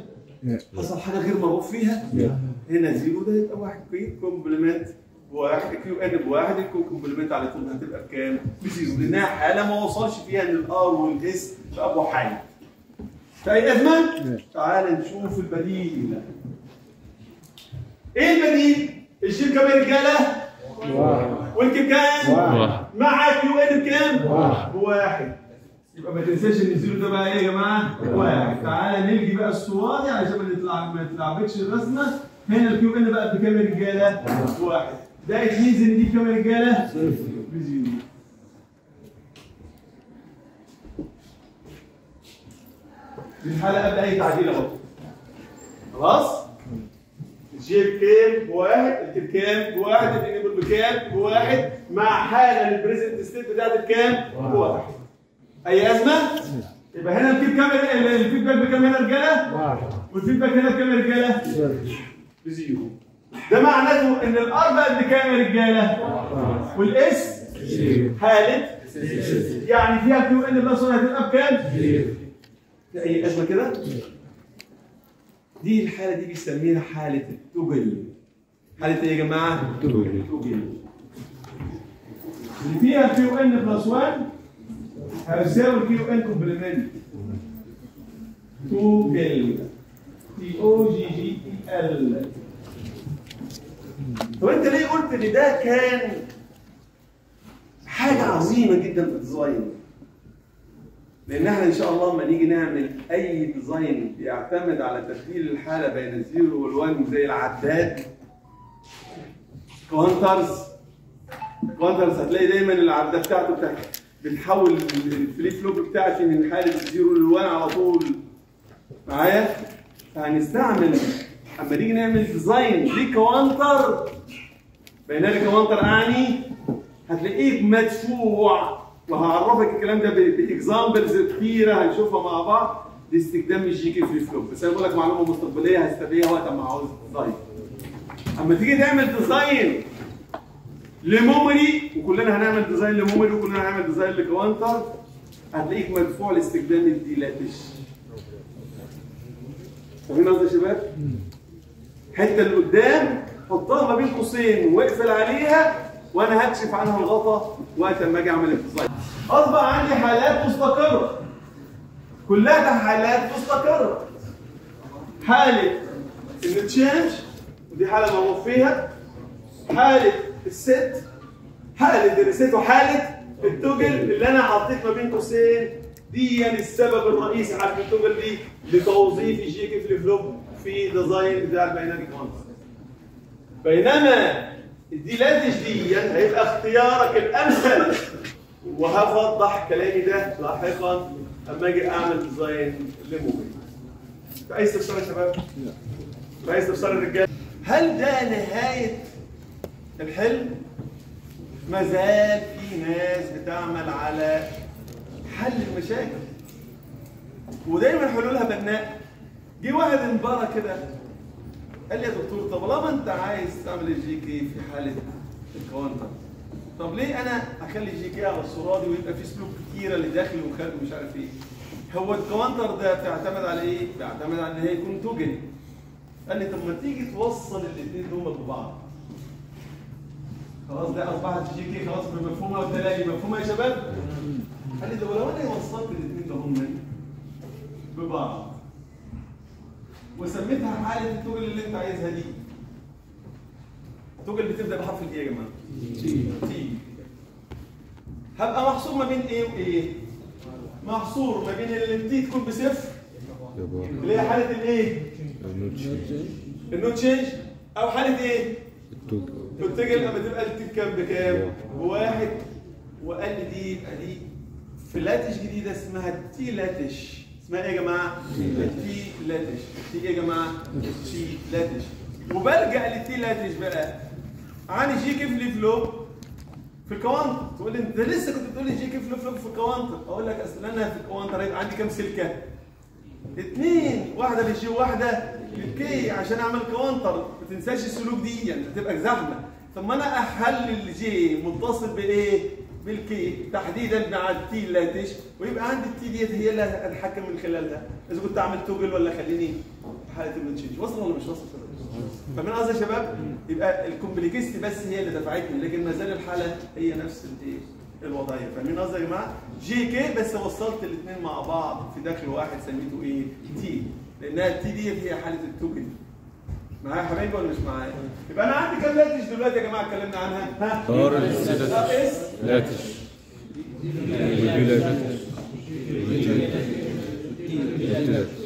S1: حصل حاجة غير مرغوب فيها؟ هنا زيرو ده يبقى واحد كويس complement بواحد Qn بواحد ال Q complement على طول هتبقى بكام؟ بزيرو لأنها حالة ما وصلش فيها ان ال R وال S بقوا حي. في اي ازمه؟ تعال نشوف البديل. إيه البديل؟ كام يا رجالة؟
S3: واحد
S1: وال K بكام؟
S3: واحد
S1: مع Qn بكام؟
S3: واحد.
S1: بواحد يبقى ما تنساش إن الزيرو ده بقى إيه يا جماعة؟ واحد تعالى نلغي بقى الصورة دي علشان ما نطلع ما تلعبكش الرسمة هنا ال Qn بقى بكام يا رجالة؟ واحد ده اتنين زين دي بكام يا رجالة؟ بزيرو دي الحاله قبل اي تعديل أهو خلاص؟ ال J بكام؟ بواحد، ال K بكام؟ بواحد، ال enable بكام؟ بواحد، مع حالة ال present state بتاعت بكام؟ بواحد. أي أزمة؟ يبقى هنا كام ال feedback بكام هنا رجالة؟
S3: واحد
S1: وال feedback هنا بكام يا رجالة؟
S3: صفر
S1: بزيرو. ده معناته إن ال R بقت بكام يا
S3: وال
S1: S
S3: زيرو
S1: حالة يعني فيها Qn plus 1 هتبقى بكام؟ أي أزمة كده؟ دي الحالة دي بيسميها حالة ال toggle. حالة إيه يا جماعة؟
S3: toggle.
S1: toggle. اللي فيها Qn plus 1 هيساوي Qn complement. toggle. T O G G E L. طب أنت ليه قلت إن ده كان حاجة عظيمة جدا في ال design؟ لأن إحنا إن شاء الله لما نيجي نعمل أي design بيعتمد على تبديل الحالة بين الزيرو وال one زي العداد counters counters هتلاقي دايما العداد بتاعته بتاعت بتحول ال flip flop بتاعتي من حالة الزيرو لل one على طول. معايا؟ فهنستعمل اما نيجي نعمل design ل counter بينما ال counter أعني هتلاقيه مدفوع وهعرفك الكلام ده ب examples كتيرة هنشوفها مع بعض لاستخدام ال JK flip flop بس أنا بقول لك معلومة مستقبلية هستبيها وقت ما عاوز design أما تيجي تعمل design ل memory وكلنا هنعمل design ل memory وكلنا هنعمل design ل counter هتلاقيك مدفوع لاستخدام ال D latch فاهمين قصدي يا شباب؟ الحته اللي قدام حطها ما بين قوسين واقفل عليها وأنا هكشف عنها الغطا وقت ما أجي اعمل ال design. اصبح عندي حالات مستقرة. كلها حالات مستقرة. حالة ال change ودي حالة مرغوب فيها. حالة ال set حالة ال reset وحالة ال toggle اللي أنا حطيت ما بين قوسين دي يعني السبب الرئيسي حالة ال toggle دي لتوظيف ال JK flip flop في design بتاع ال binary counter. بينما ال D latch دي هيبقى اختيارك الأمثل وهوضح كلامي ده لاحقا أما أجي أعمل design ل memory. في اي استفسار يا شباب؟ في اي استفسار الرجال؟ هل ده نهاية الحلم؟ ما زال في ناس بتعمل على حل المشاكل ودايما حلولها بناء جه واحد انبرى كده قال لي يا دكتور طب لما أنت عايز تعمل ال JK في حالة ال counter طب ليه أنا أخلي ال JK على الصورة دي ويبقى في سلوك كتيرة اللي داخل وخارج ومش عارف إيه؟ هو ال counter ده بيعتمد على إيه؟ بيعتمد على إن هي يكون توجن. قال لي طب ما تيجي توصل الاثنين دول ببعض. خلاص ده أصبحت ال JK خلاص بمفهومها والتلاقي مفهومها يا شباب؟ قال لي طب لو أنا وصلت الاثنين هم ببعض؟ وسميتها حالة ال toggle اللي انت عايزها دي ال toggle بتبدأ بحرف الايه يا جماعة؟ T هبقى محصور ما بين إيه وايه؟ محصور ما بين اللي ال T تكون بصفر اللي هي حالة الايه؟ ال no change أو حالة إيه؟ ال toggle لما تبقى ال T بكام بكام؟ بواحد وقال لي دي يبقى دي في latch جديدة اسمها T latch اسمها إيه يا جماعة؟ T latch. T إيه يا جماعة؟ T latch. وبلجأ لل T latch بقى. عن JK flip flop في ال counter تقول لي انت لسه كنت بتقول لي JK flip flop في ال counter أقول لك أصل أنا في ال counter عندي كام سلكة؟ اثنين واحدة لل J وواحدة لل K. عشان أعمل counter. ما تنساش ال clock دي. يعني هتبقى زحمه طب ما أنا أحلل ال J. متصل بإيه؟ بال K تحديدا مع ال T latch ويبقى عندي ال T ديت هي اللي اتحكم من خلالها إذا كنت أعمل toggle ولا خليني حالة التشينج وصل ولا مش وصل؟ فاهمين قصدي يا شباب؟ يبقى ال complexity بس هي اللي دفعتني لكن ما زال الحالة هي نفس الايه؟ الوضعية فاهمين قصدي يا جماعة؟ JK بس وصلت الاثنين مع بعض في داخل واحد سميته إيه؟ T لأنها ال T ديت هي حالة ال toggling معايا حبايبي ولا مش معايا؟ يبقى أنا عندي كام latch دلوقتي يا جماعة اتكلمنا عنها؟ ها؟ إيه؟
S3: latch latch latch